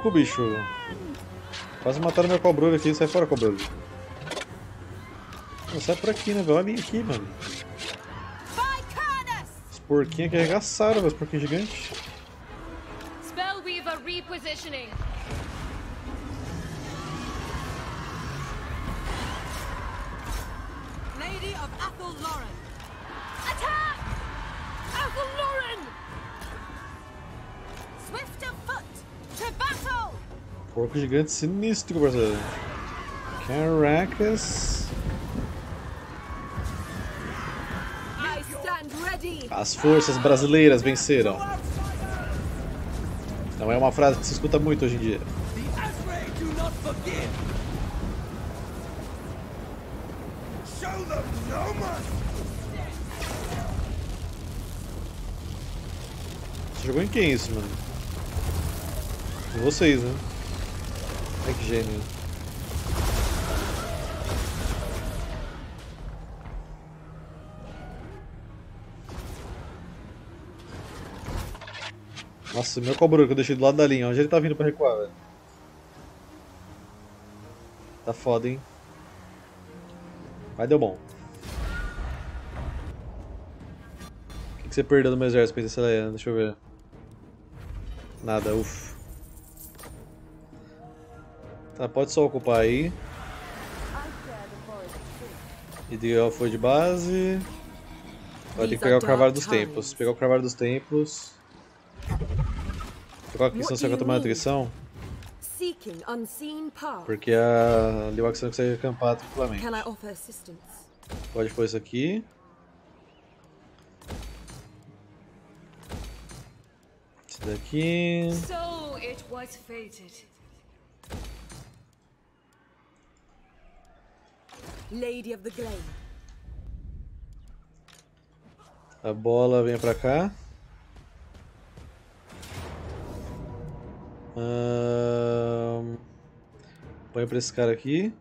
Louco, bicho. Quase mataram meu cobrulho aqui. Sai fora, cobrulho. Sai por aqui, né, velho? Olha aqui, mano. Os porquinhos que arregaçaram, velho. Os porquinhos gigantes. Gigante sinistro, parceiro. Caracas. As forças brasileiras venceram. Não é uma frase que se escuta muito hoje em dia. Você jogou em quem isso, mano? Em vocês, né? Gênio. Nossa, meu cobru que eu deixei do lado da linha. Onde ele tá vindo pra recuar, velho? Tá foda, hein? Mas deu bom. O que, que você perdeu no meu exército, Leia? Deixa eu ver. Nada, uff. Tá, pode só ocupar aí. Ideal foi de base. Vai ter que pegar o Carvalho dos Templos. Pegar o Carvalho dos Templos. Qual que são você vai tomar path. Porque a Liwax não consegue acampar tranquilamente. Can I offer assistance? Pode pôr isso aqui. Esse daqui. So it was fated. Lady of the Glade. A bola vem pra cá. Ahn, Põe pra esse cara aqui.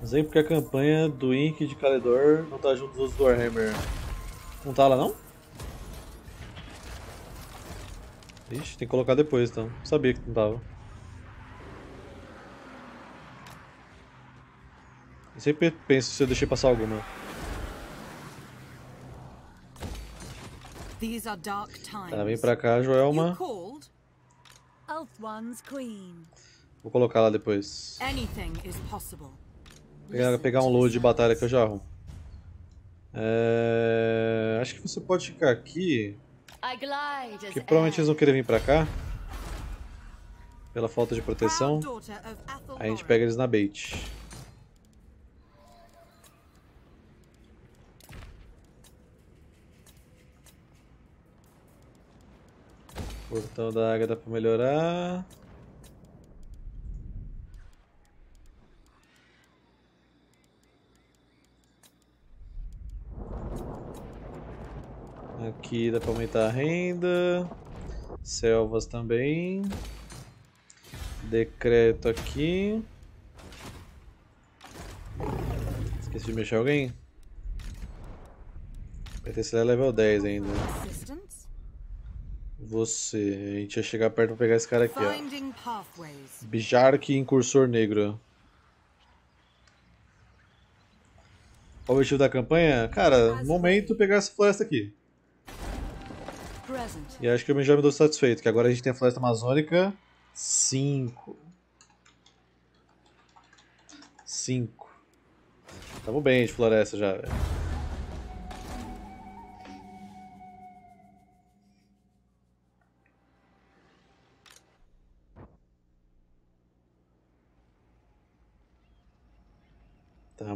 Mas aí porque a campanha do Ink de Caledor não tá junto dos do Warhammer. Não tá lá não? Ixi, tem que colocar depois então. Sabia que não tava. Eu sempre penso se eu deixei passar alguma. Tá, vem pra cá, Joelma. Vou colocar lá depois. Anything is possible. Pegar, pegar um load de batalha que eu já arrumo. É... Acho que você pode ficar aqui, que provavelmente eles vão querer vir pra cá. Pela falta de proteção. Aí a gente pega eles na bait. Portão da águia dá pra melhorar. Aqui dá pra aumentar a renda. Selvas também. Decreto aqui. Esqueci de mexer alguém? PTC é level 10 ainda. Você. A gente ia chegar perto pra pegar esse cara aqui, ó. Bijark Incursor Negro. Qual o objetivo da campanha? Cara, momento pegar essa floresta aqui. E acho que eu já me dou satisfeito, que agora a gente tem a floresta amazônica 5. 5. Tamo bem de floresta já, velho.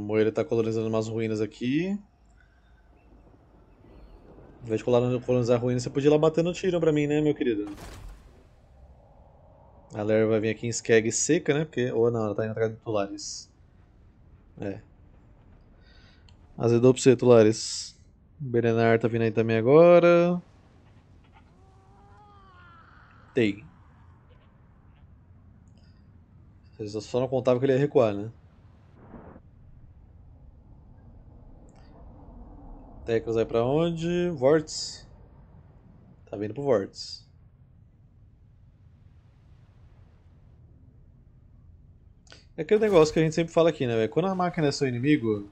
Moira tá colonizando umas ruínas aqui. Ao invés de colonizar ruínas, você podia ir lá batendo tiro pra mim, né, meu querido? A Ler vai vir aqui em Skeg seca, né? Porque... Ou não, ela tá indo atrás de Tulares. É. Azedou pra você, Tulares. Berenar tá vindo aí também agora. Tem. Vocês só não contavam que ele ia recuar, né? Teclas vai pra onde? Vortex. Tá vindo pro Vortex. É aquele negócio que a gente sempre fala aqui, né? Quando a máquina é seu inimigo,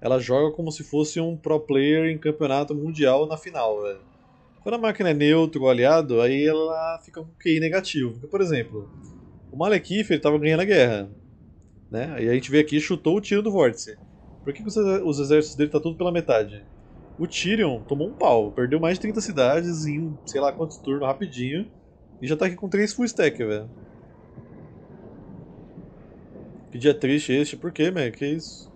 ela joga como se fosse um pro player em campeonato mundial na final, velho. Quando a máquina é neutro ou aliado, aí ela fica com QI negativo. Por exemplo, o Malekith ele tava ganhando a guerra, né? E a gente vê aqui chutou o tiro do vórtice. Por que, que os, os exércitos dele tá tudo pela metade? O Tyrion tomou um pau, perdeu mais de 30 cidades em sei lá quantos turnos rapidinho e já tá aqui com 3 full stack, velho. Que dia triste este, por quê, man? Que isso?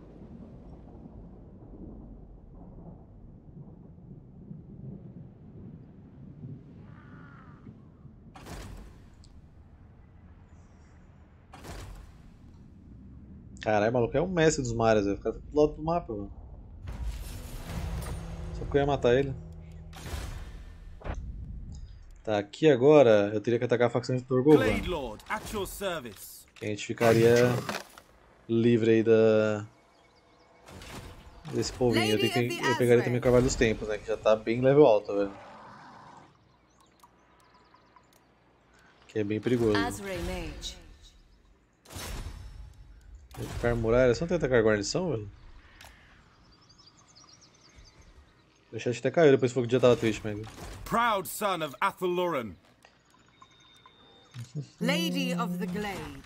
Caralho, maluco, é um mestre dos mares, velho. Fica do lado do mapa, mano. que eu ia matar ele. Tá, aqui agora eu teria que atacar a facção de. Que a gente ficaria livre aí da. Desse povinho. Eu, tenho que, eu pegaria também o Cavalo dos Tempos, né? Que já tá bem level alto, velho. Que é bem perigoso. Azray Mage. Atacar muralha, só tentar atacar guarnição, velho? O chat até caiu depois que o dia tava triste, mas. Proud son of Atheloran. Lady of the Glade.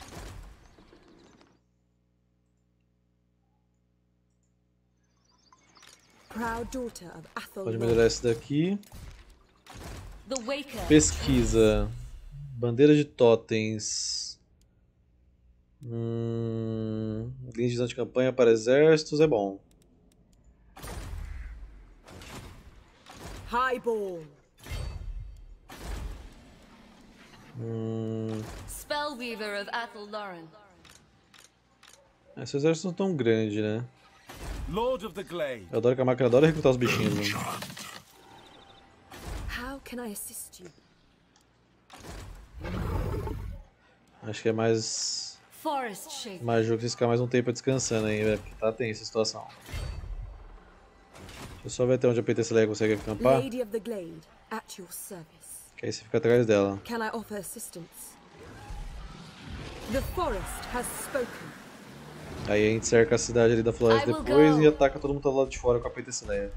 Proud daughter of Athel. Pode melhorar esse daqui. The Waker. Pesquisa. Bandeira de totens. Hum, linha de visão de campanha para exércitos é bom. Highborn. Hum, Spellweaver of Athel-Lauren. esse exército não é tão grande, né? Lord of the Glade. Eu adoro que a máquina adora recrutar os bichinhos. Né? How can I assist you? Acho que é mais. Forest Shape. Mais jogo que vocês ficar mais um tempo descansando aí, velho. Porque tá tensa a situação. Deixa eu só ver até onde a PT Leia consegue acampar. Lady of the Glade, at your service. Que aí você fica atrás dela. Can I offer assistance? The forest has spoken. Aí a gente cerca a cidade ali da floresta depois e ataca todo mundo do lado de fora com a PT this.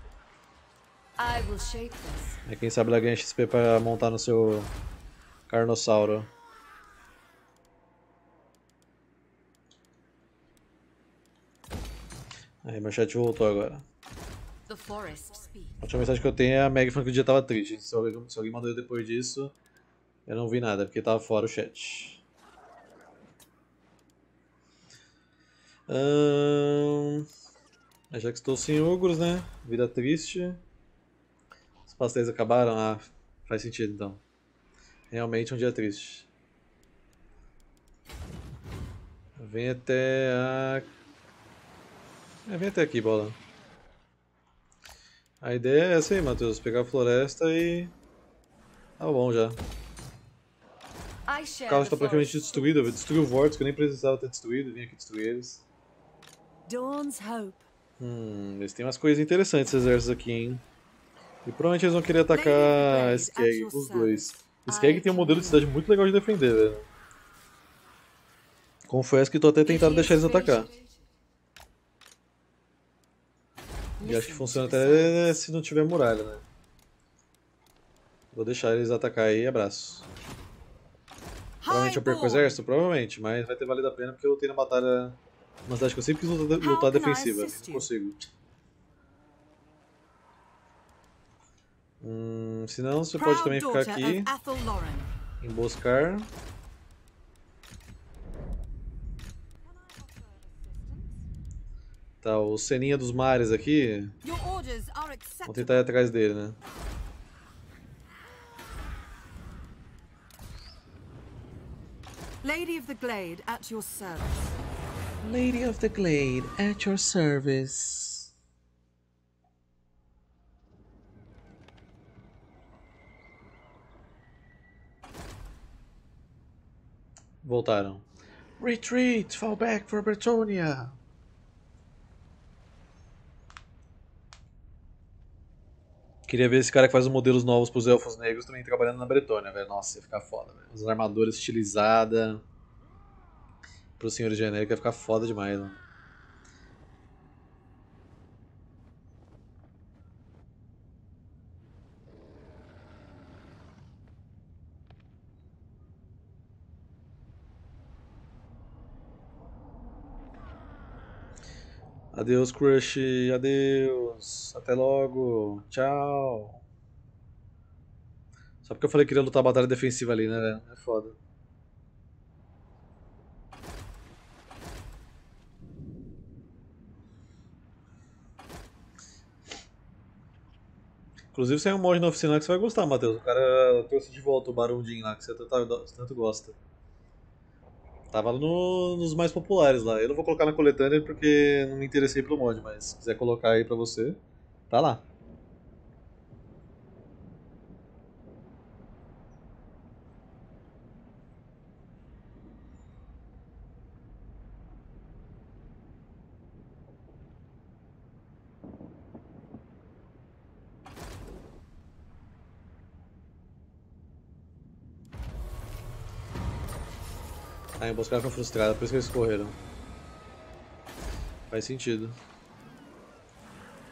Aí quem sabe ela ganha XP pra montar no seu Carnossauro. Aí meu chat voltou agora. A última mensagem que eu tenho é a Meg falando que o dia tava triste. Se alguém, se alguém mandou eu depois disso, eu não vi nada, porque tava fora o chat. Ahn, já que estou sem ogros, né? Vida triste. Os pastéis acabaram? Ah, faz sentido então. Realmente um dia triste. Vem até a. É, vem até aqui, bola. A ideia é essa aí, Matheus. Pegar a floresta e. Tá bom já. O carro está praticamente destruído. Eu destruí o Vortex, que eu nem precisava ter destruído. Vim aqui destruir eles. Dawn's hope. Hum, eles têm umas coisas interessantes, esses exércitos aqui, hein? E provavelmente eles vão querer atacar your os dois. Skeg tem um modelo de cidade muito legal de defender, velho. Confesso que tô até tentando deixar eles atacar. E acho que funciona até se não tiver muralha, né? Vou deixar eles atacar aí e abraço. Provavelmente eu perco o exército? Provavelmente, mas vai ter valido a pena porque eu lutei na batalha. Uma cidade que eu sempre quis lutar, lutar defensiva. Não consigo. Hum, se não, você pode também ficar aqui, emboscar. Tá, o Seninha dos Mares aqui. Your orders are Vamos tentar ir atrás dele, né? Lady of the Glade, at your service. Lady of the Glade, at your service. Voltaram. Retreat! Fall back for Bretonia! Queria ver esse cara que faz os modelos novos pros elfos negros também trabalhando na Bretônia, velho. Nossa, ia ficar foda, velho. As armaduras estilizadas. Pros senhores genéricos ia ficar foda demais, mano. Adeus, crush. Adeus. Até logo. Tchau. Só porque eu falei que queria lutar a batalha defensiva ali, né, velho? É foda. Inclusive saiu um mod na oficina que você vai gostar, Matheus. O cara trouxe de volta o Barundin lá, que você tanto, tanto gosta. Tava no- nos mais populares lá. Eu não vou colocar na coletânea porque não me interessei pelo mod, mas se quiser colocar aí pra você, tá lá. A emboscada foi frustrada, por isso que eles correram. Faz sentido.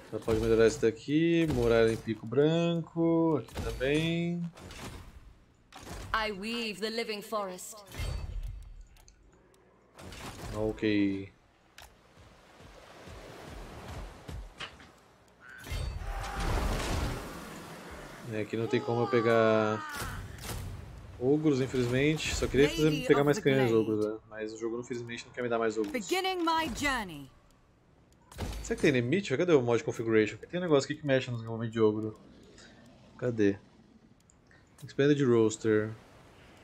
Já pode melhorar esse daqui, muralha em pico branco, aqui também. I weave the living forest. Ok. É, aqui não tem como eu pegar ogros, infelizmente. Só queria fazer, pegar mais canhões ogros, né? Mas o jogo, infelizmente, não quer me dar mais ogros. Beginning my journey. Será que tem limite? Cadê o mod configuration? Tem um negócio aqui que mexe no desenvolvimento de ogro. Cadê? Expanded roster.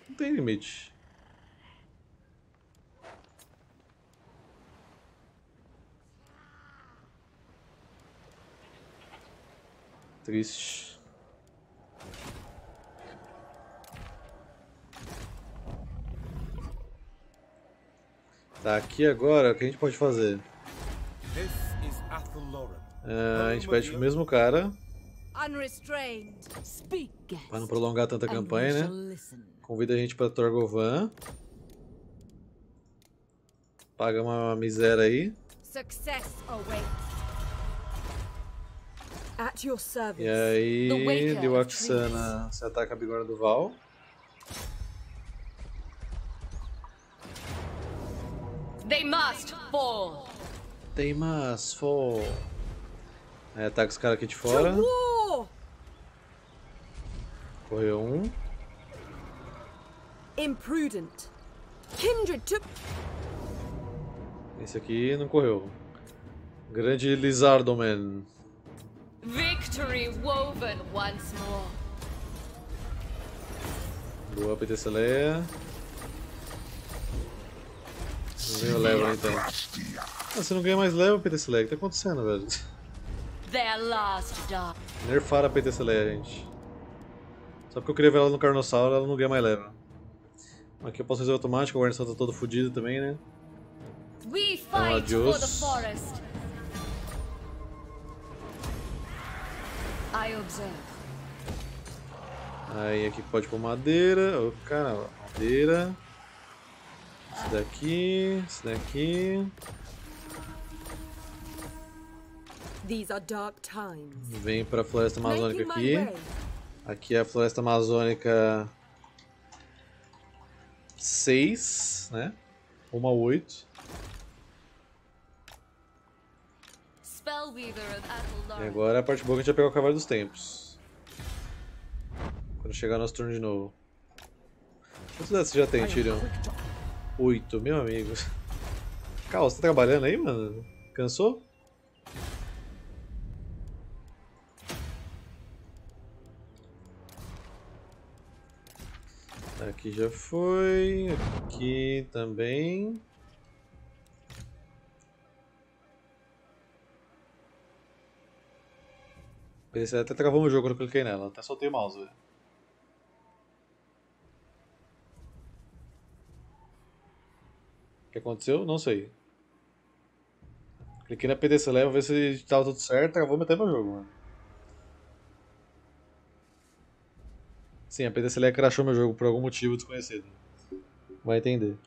Não tem limite. Triste. Tá, aqui agora o que a gente pode fazer? Ah, a gente pede pro mesmo cara, pra não prolongar tanta campanha, né? Convida a gente pra Torgovan. Paga uma miséria aí. Success awaits. At your service. E aí, The Waker de of Waxana se ataca a bigorna do Val. They must fall. Teimas, fo. Aí ataca os caras aqui de fora. Correu um. Imprudent. Kindred to Esse aqui não correu. Grande Lizardoman. Victory woven once more. Boa, PT Celeia. Não ganhou level então. Ah, você não ganha mais level, PT. O que tá acontecendo, velho? Nerfaram a PT gente. Só porque eu queria ver ela no Carnossauro, ela não ganha mais level. Aqui eu posso fazer automático, o guarnição tá todo fodido também, né? I observe. Aí aqui pode pôr madeira. Ô, cara, madeira. Esse daqui, esse daqui. These are dark times. Vem pra floresta amazônica aqui. Aqui é a floresta amazônica 6, né? Uma 8. Spellweaver of Athel E agora a parte boa é que a gente vai pegar o Cavalo dos Tempos. Quando chegar nosso turno de novo. Quantos desses já tem, Tyrion? 8, meu amigo. Cal, você tá trabalhando aí, mano? Cansou? Aqui já foi. Aqui também. Esse até travou o jogo quando eu cliquei nela, até soltei o mouse. velho. Que aconteceu? Não sei. Cliquei na PDC Level, ver se tava tudo certo, travou meter meu jogo, mano. Sim, a PDC Level crashou meu jogo por algum motivo desconhecido. Vai entender.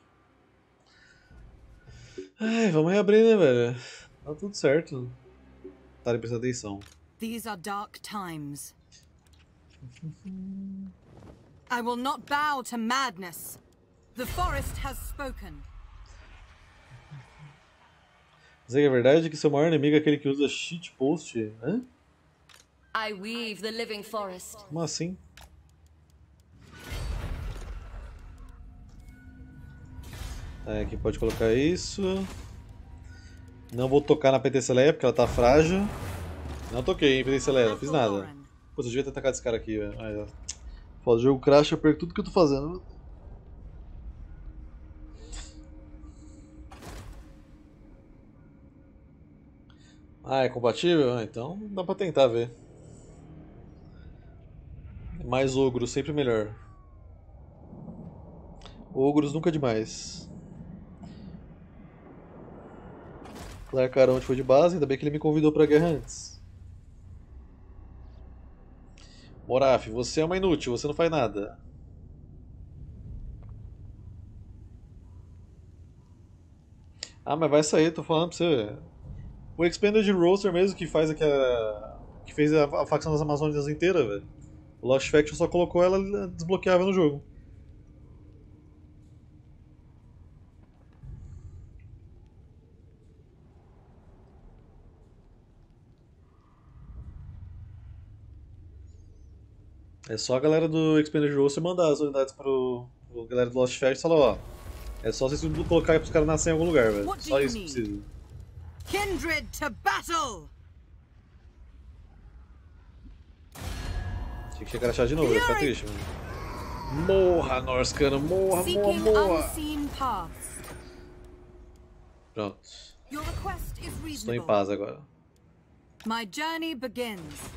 Ai, vamos reabrir, né, velho? Tá tudo certo. Tá prestando atenção. These are dark times. I will not bow to madness. The forest has spoken. Que é verdade que seu maior inimigo é aquele que usa shitpost? Hã? I weave the living forest. Como assim? Tá, aqui pode colocar isso. Não vou tocar na PT Celeia porque ela tá frágil. Não toquei, hein, PT não fiz nada. Pô, eu devia ter atacado esse cara aqui, velho. Foda, o jogo crash, eu perco tudo que eu tô fazendo. Ah, é compatível? Ah, então dá pra tentar ver. Mais ogro, sempre melhor. Ogros nunca é demais. Clark Caronte foi de base, ainda bem que ele me convidou pra guerra antes. Moraf, você é uma inútil, você não faz nada. Ah, mas vai sair, tô falando pra você. O Expanded Roster mesmo que faz aquela. que fez a, a facção das Amazônias inteira, velho. O Lost Faction só colocou ela desbloqueável no jogo. É só a galera do Expanded Roster mandar as unidades pro, pro galera do Lost Faction e falar, ó. É só vocês colocar aí pros caras nascerem em algum lugar, velho. Só isso que precisa. Kindred to battle! Tinha que chegar achar de novo, ia ficar triste, mano. Morra, Norscano, morra, morra, morra! Pronto, Your request is estou em paz agora. My journey begins.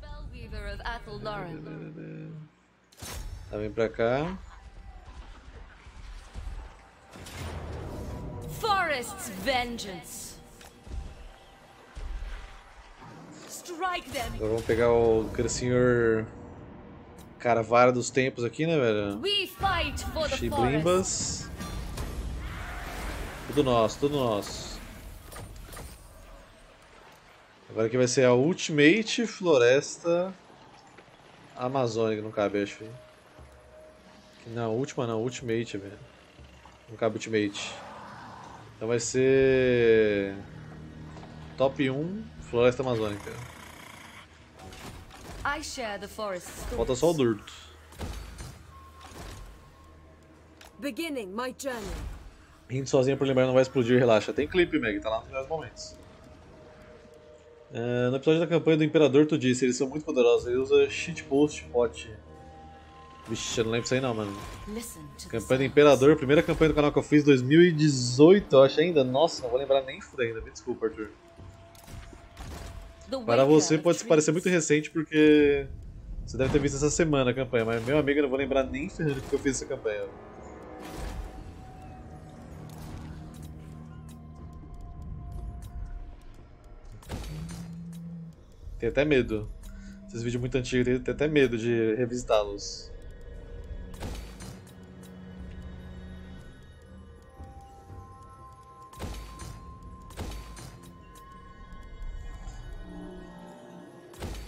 Spellweaver of Athel Lauren. Tá, vem pra cá. Forest's vengeance. Strike them. Agora vamos pegar o senhor Caravara dos Tempos aqui, né, velho? We fight for the. Chiblimbas. Tudo nosso, tudo nosso. Agora aqui vai ser a Ultimate Floresta Amazônica, não cabe, acho. Não, última não, Ultimate, velho. Não cabe Ultimate. Então vai ser. Top 1 Floresta Amazônica. I share the forest's Falta só o Durto. Beginning my journey. Rindo sozinha por lembrar não vai explodir, relaxa. Tem clipe, Meg, tá lá nos melhores momentos. É, no episódio da campanha do Imperador, tu disse, eles são muito poderosos. Ele usa shitpost pot. Vixe, eu não lembro disso aí não, mano. Campanha do. Imperador, primeira campanha do canal que eu fiz, 2018, eu acho ainda. Nossa, não vou lembrar nem fudendo ainda, me desculpa, Arthur. Para você pode parecer muito recente porque você deve ter visto essa semana a campanha, mas meu amigo, eu não vou lembrar nem ferrando que eu fiz essa campanha. Tenho até medo. Esses vídeos muito antigos, tenho até medo de revisitá-los.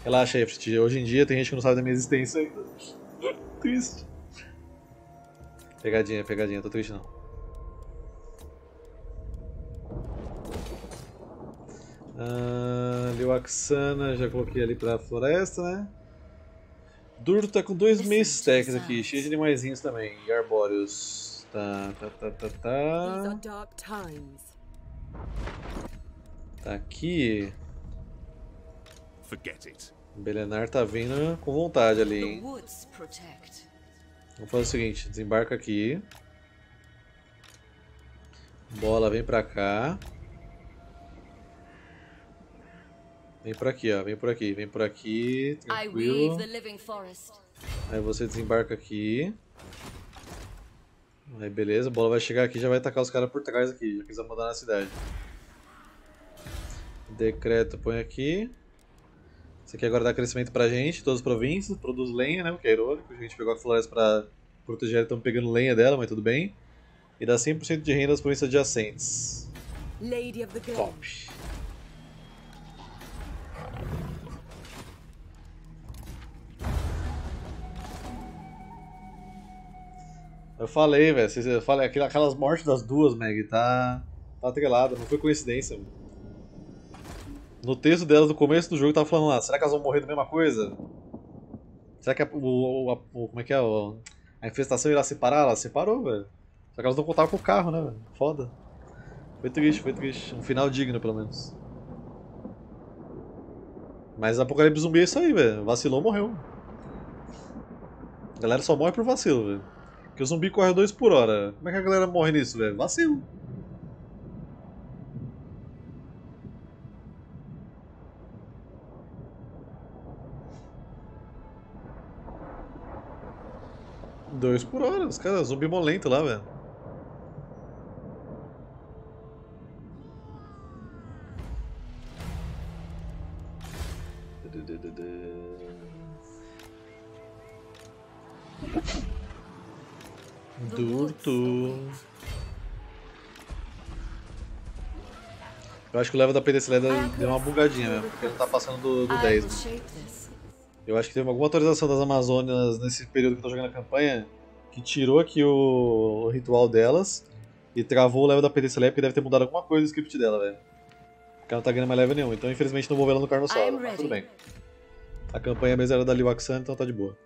Relaxa aí. Hoje em dia tem gente que não sabe da minha existência ainda. Triste. Pegadinha, pegadinha, tô triste não. Ah, Liuaxana, já coloquei ali pra floresta, né? Duro tá com dois meio stacks aqui, cheio de animaizinhos também. E arbóreos. Tá, tá, tá, tá, These are tá. dark times. Tá aqui. Forget it. Belenar tá vindo com vontade ali, hein? Vamos fazer o seguinte, desembarca aqui. Bola vem pra cá. Vem por aqui, ó. Vem por aqui, vem por aqui. Tranquilo. Aí você desembarca aqui. Aí beleza, a bola vai chegar aqui e já vai atacar os caras por trás aqui, já vão mandar na cidade. Decreto põe aqui. Isso aqui agora dá crescimento pra gente, todas as províncias, produz lenha, né? O que é irônico, a gente pegou a floresta pra proteger, estamos pegando lenha dela, mas tudo bem. E dá 100% de renda às províncias adjacentes. Lady of the Glade. Top. Eu falei, velho. aquelas mortes das duas, Meg, tá. Tá atrelada, não foi coincidência. mano. No texto delas, no começo do jogo, tava falando lá, será que elas vão morrer da mesma coisa? Será que a, o, a- o- Como é que é? o- a infestação irá separar? Ela separou, velho. Só que elas não contavam com o carro, né, velho? Foda. Foi triste, foi triste. Um final digno, pelo menos. Mas Apocalipse Zumbi é isso aí, velho. Vacilou, morreu. A galera só morre por vacilo, velho. Porque o zumbi corre 2 por hora. Como é que a galera morre nisso, velho? Vacilo. Dois por hora, os caras, zumbi molento lá, velho. Durto. Eu acho que o level da Pedestriana deu uma bugadinha mesmo, porque não tá passando do, do I 10. will né? Eu acho que teve alguma atualização das Amazônias nesse período que eu tô jogando a campanha que tirou aqui o, o ritual delas e travou o level da Pedestriana porque deve ter mudado alguma coisa no script dela, velho. Porque ela não tá ganhando mais level nenhum, então infelizmente não vou ver ela no Carnossauro, mas tudo bem. A campanha mesmo era da Liu Axan, então tá de boa.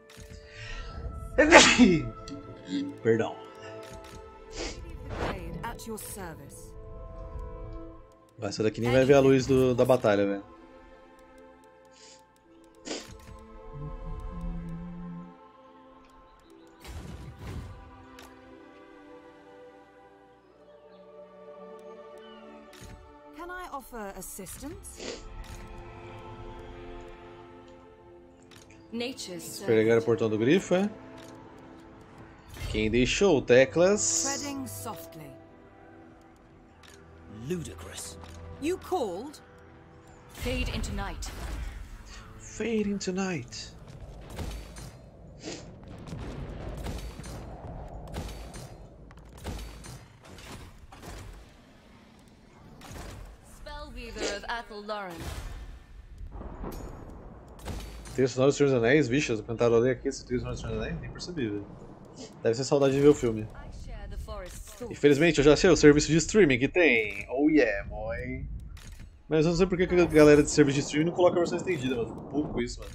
Perdão. Blade at your service. Essa daqui nem vai ver a luz do- da batalha, velho. Offer assistance? Nature's Pegar o portão do grifo, é? Quem deixou teclas? Treading softly. Ludicrous. You called? fade into night. Fade into Spellweaver Athel Lauren. Trilha sonora do Senhor dos Anéis, vixe, eu cantarolei aqui esse trilha sonora do Senhor dos Anéis, nem percebi, velho. Deve ser saudade de ver o filme. Infelizmente, eu já achei o serviço de streaming que tem. Oh yeah, boy. Mas eu não sei porque que a galera de serviço de streaming não coloca a versão estendida, mano. Com isso, mano.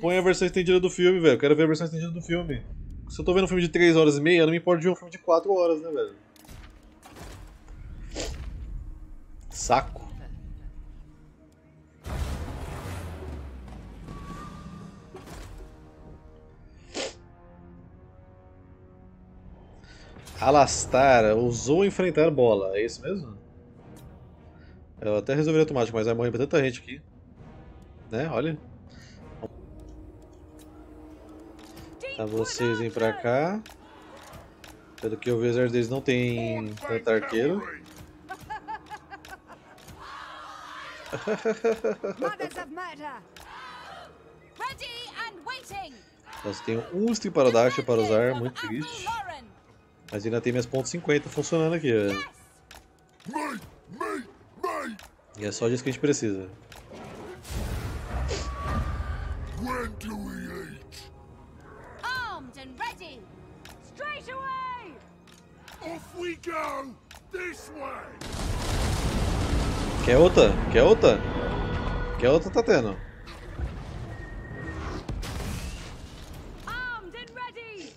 Põe a versão estendida do filme, velho. Eu quero ver a versão estendida do filme. Se eu tô vendo um filme de 3 horas e meia, não me importo de um filme de 4 horas, né, velho? Saco. Alastar ousou enfrentar bola, é isso mesmo? Eu até resolvi automático, mas vai morrer pra tanta gente aqui. Né? Olha. Tá, vocês vêm pra cá. Pelo que eu vejo, o exército deles não tem tanto arqueiro. Nós temos um Striparodash para usar, muito triste. Mas ainda tem minhas pontos 50 funcionando aqui, velho. Me! E é só disso que a gente precisa. When do we eat? Armed and ready! Straight away! Off we go! This way! Quer outra? Quer outra? Quer outra tá tendo.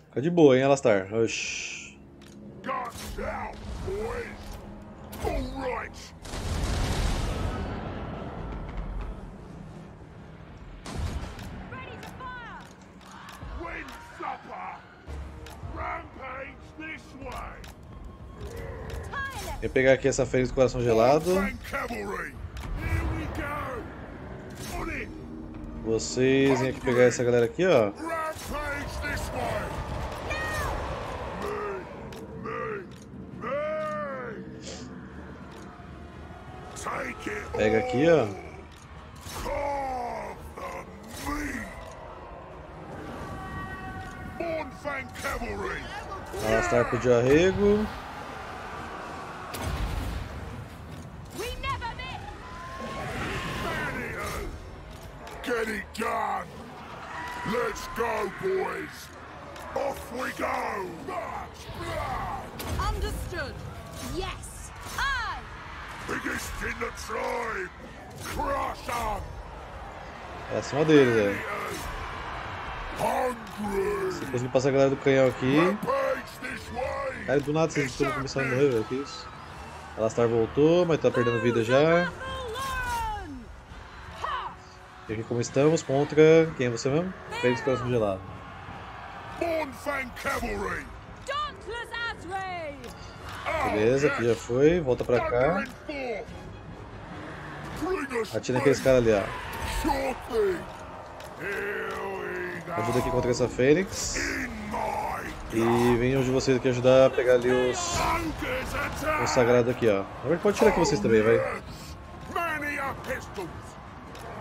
Fica de boa, hein, Alastar. Oxi. Out! Rampage pegar aqui essa fênix do coração gelado. Vocês vêm aqui pegar essa galera aqui, ó. Pega aqui, ó. Alastar de arrego. Acima deles, velho. Se conseguir passar a galera do canhão aqui. Cara, do nada vocês estão começando a morrer, velho. Que isso? Alastar voltou, mas tá perdendo vida já. E aqui como estamos, contra. Quem é você mesmo? Do coração gelado. Beleza, aqui já foi. Volta pra cá. Atira naqueles caras ali, ó. Ajuda aqui contra essa Fênix. E venham de vocês aqui ajudar a pegar ali os, os sagrados aqui, ó. Na verdade, pode tirar aqui vocês também, vai.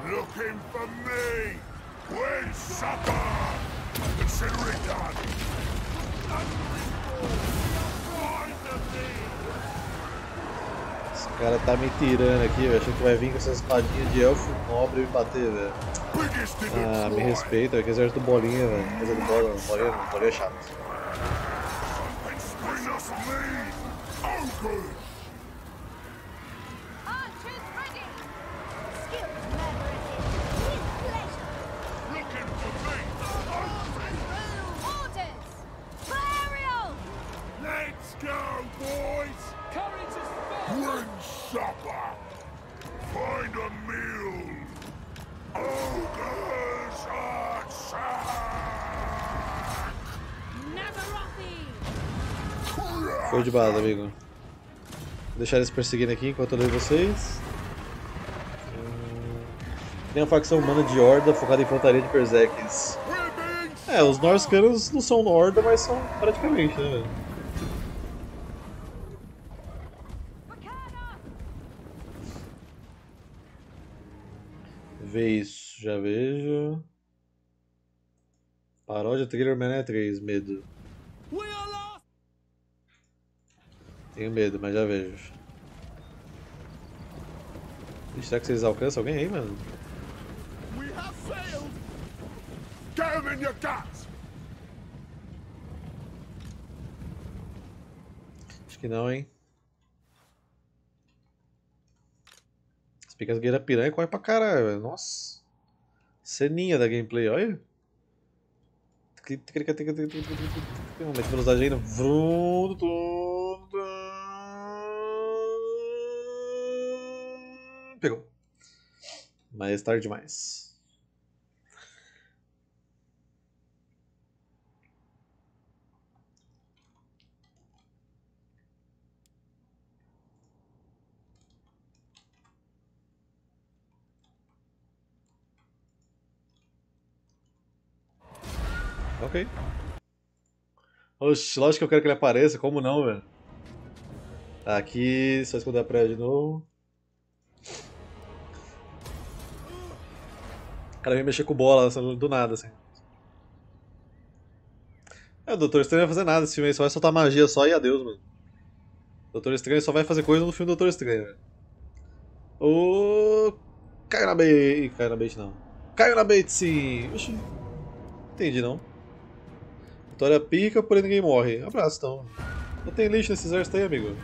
Looking for me. Where's supper? Consider it done. Esse cara tá me tirando aqui, velho. Achando que vai vir com essa espadinha de elfo nobre e me bater, velho. Ah, me respeita, que exército bolinha, velho. Exército do bolinha bolinha é chato. Amigo. Vou deixar eles perseguindo aqui enquanto eu leio vocês. Hum, Tem uma facção humana de Horda focada em infantaria de Berserkers. É, os Norsecanos não são Horda, mas são praticamente, né! Vê isso, já vejo. Paródia Thriller Mané 3, medo. Tenho medo, mas já vejo. Ixi, será que vocês alcançam alguém aí, mano? We have failed. Get him in your guts. Acho que não, hein? As picas guerra piranha corre pra caralho, velho. Nossa. Ceninha da gameplay, olha. Aumenta a velocidade ainda. Vrum, Mas tarde demais. Ok. Oxe, lógico que eu quero que ele apareça, como não, velho? Aqui, só esconder a praia de novo. Cara vem mexer com bola do nada, assim. É, o Doutor Estranho não vai fazer nada esse filme aí, só vai soltar magia só e adeus, mano. Doutor Estranho só vai fazer coisa no filme Doutor Estranho, velho. Ô. Caiu na bait. Caiu na bait não. Caiu na bait sim! Oxi. Entendi não. Vitória pica, porém ninguém morre. Abraço então. Não tem lixo nesse exército aí, amigo.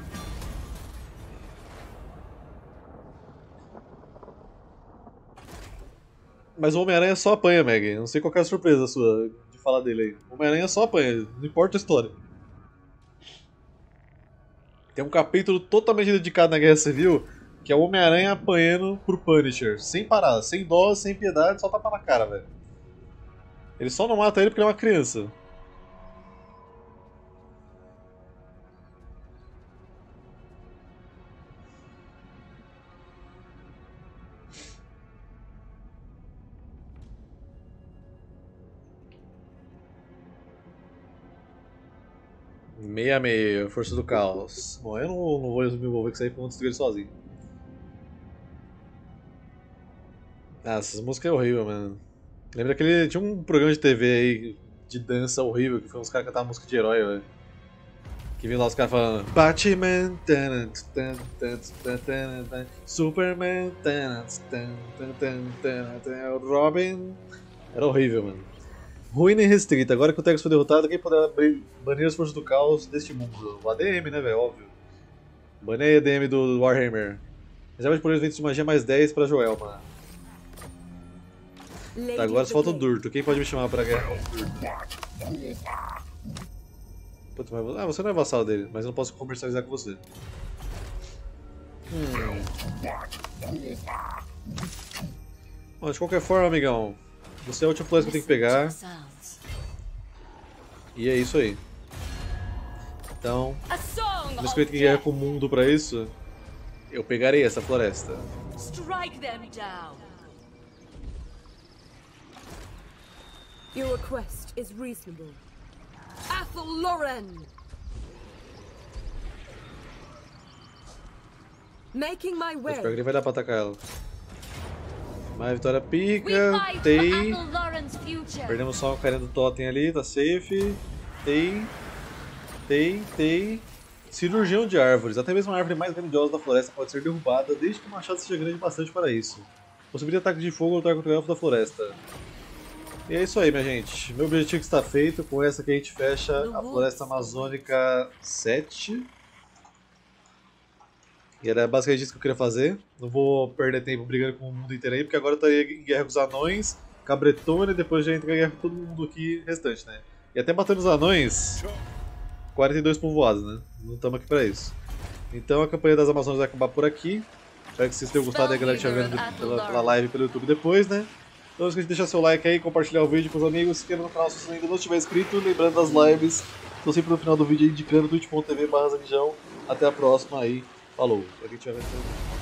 Mas o Homem-Aranha só apanha, Meg. Não sei qual é a surpresa sua de falar dele aí. O Homem-Aranha só apanha, não importa a história. Tem um capítulo totalmente dedicado na Guerra Civil que é o Homem-Aranha apanhando por Punisher. Sem parar, sem dó, sem piedade, só tapa na cara, velho. Ele só não mata ele porque ele é uma criança. Meia meia, força do caos. Bom, eu não, não vou me envolver com isso aí porque eu vou destruir ele sozinho. Ah, essas músicas é horrível, mano. Lembra que ele tinha um programa de TV aí de dança horrível, que foi uns caras cantar música de herói, velho. Que vinha lá os caras falando Batman, Superman, Robin. Era horrível, mano. Ruína restrita. Agora que o Tex foi derrotado, quem poderá banir as forças do caos deste mundo? O ADM, né, velho? Óbvio. Banei a ADM do Warhammer. Reserva de poderes de magia mais 10 pra Joelma. Lady Tá, agora só falta o. Durto. Quem pode me chamar pra guerra? Mas... Ah, você não é vassal dele, mas eu não posso comercializar com você. Hum. Bom, de qualquer forma, amigão, você é o último flash que eu tenho que pegar. E é isso aí. Então, A song mesmo of que death. com o mundo pra isso, eu pegarei essa floresta. Strike them down. Your request is reasonable. Athel Lauren! Making my way. espero que ele vai dar pra atacar ela. Mais vitória We pica, Tei. Future. Perdemos só o carinha do totem ali, tá safe. Tem. Tentei. Cirurgião de árvores. Até mesmo a árvore mais grandiosa da floresta pode ser derrubada, desde que o machado seja grande bastante para isso. Possibilita ataque de fogo ou lutar contra o elfo da floresta. E é isso aí, minha gente. Meu objetivo está feito. Com essa que a gente fecha a Floresta Amazônica 7. E era basicamente isso que eu queria fazer. Não vou perder tempo brigando com o mundo inteiro aí, porque agora eu estaria em guerra com os anões, com a Bretônia, e depois já entra em guerra com todo mundo aqui restante, né? E até matando os anões, 42 povoados, né? Não estamos aqui pra isso. Então a campanha das Amazonas vai acabar por aqui. Espero que vocês tenham gostado e a galera estiver vendo pela, pela live pelo YouTube depois, né? Não esqueça de deixar seu like aí, compartilhar o vídeo com os amigos, se inscreva no canal se você ainda não estiver inscrito. Lembrando das lives, estou sempre no final do vídeo aí indicando twitch.tv barra Até a próxima aí. Falou. Pra quem vendo.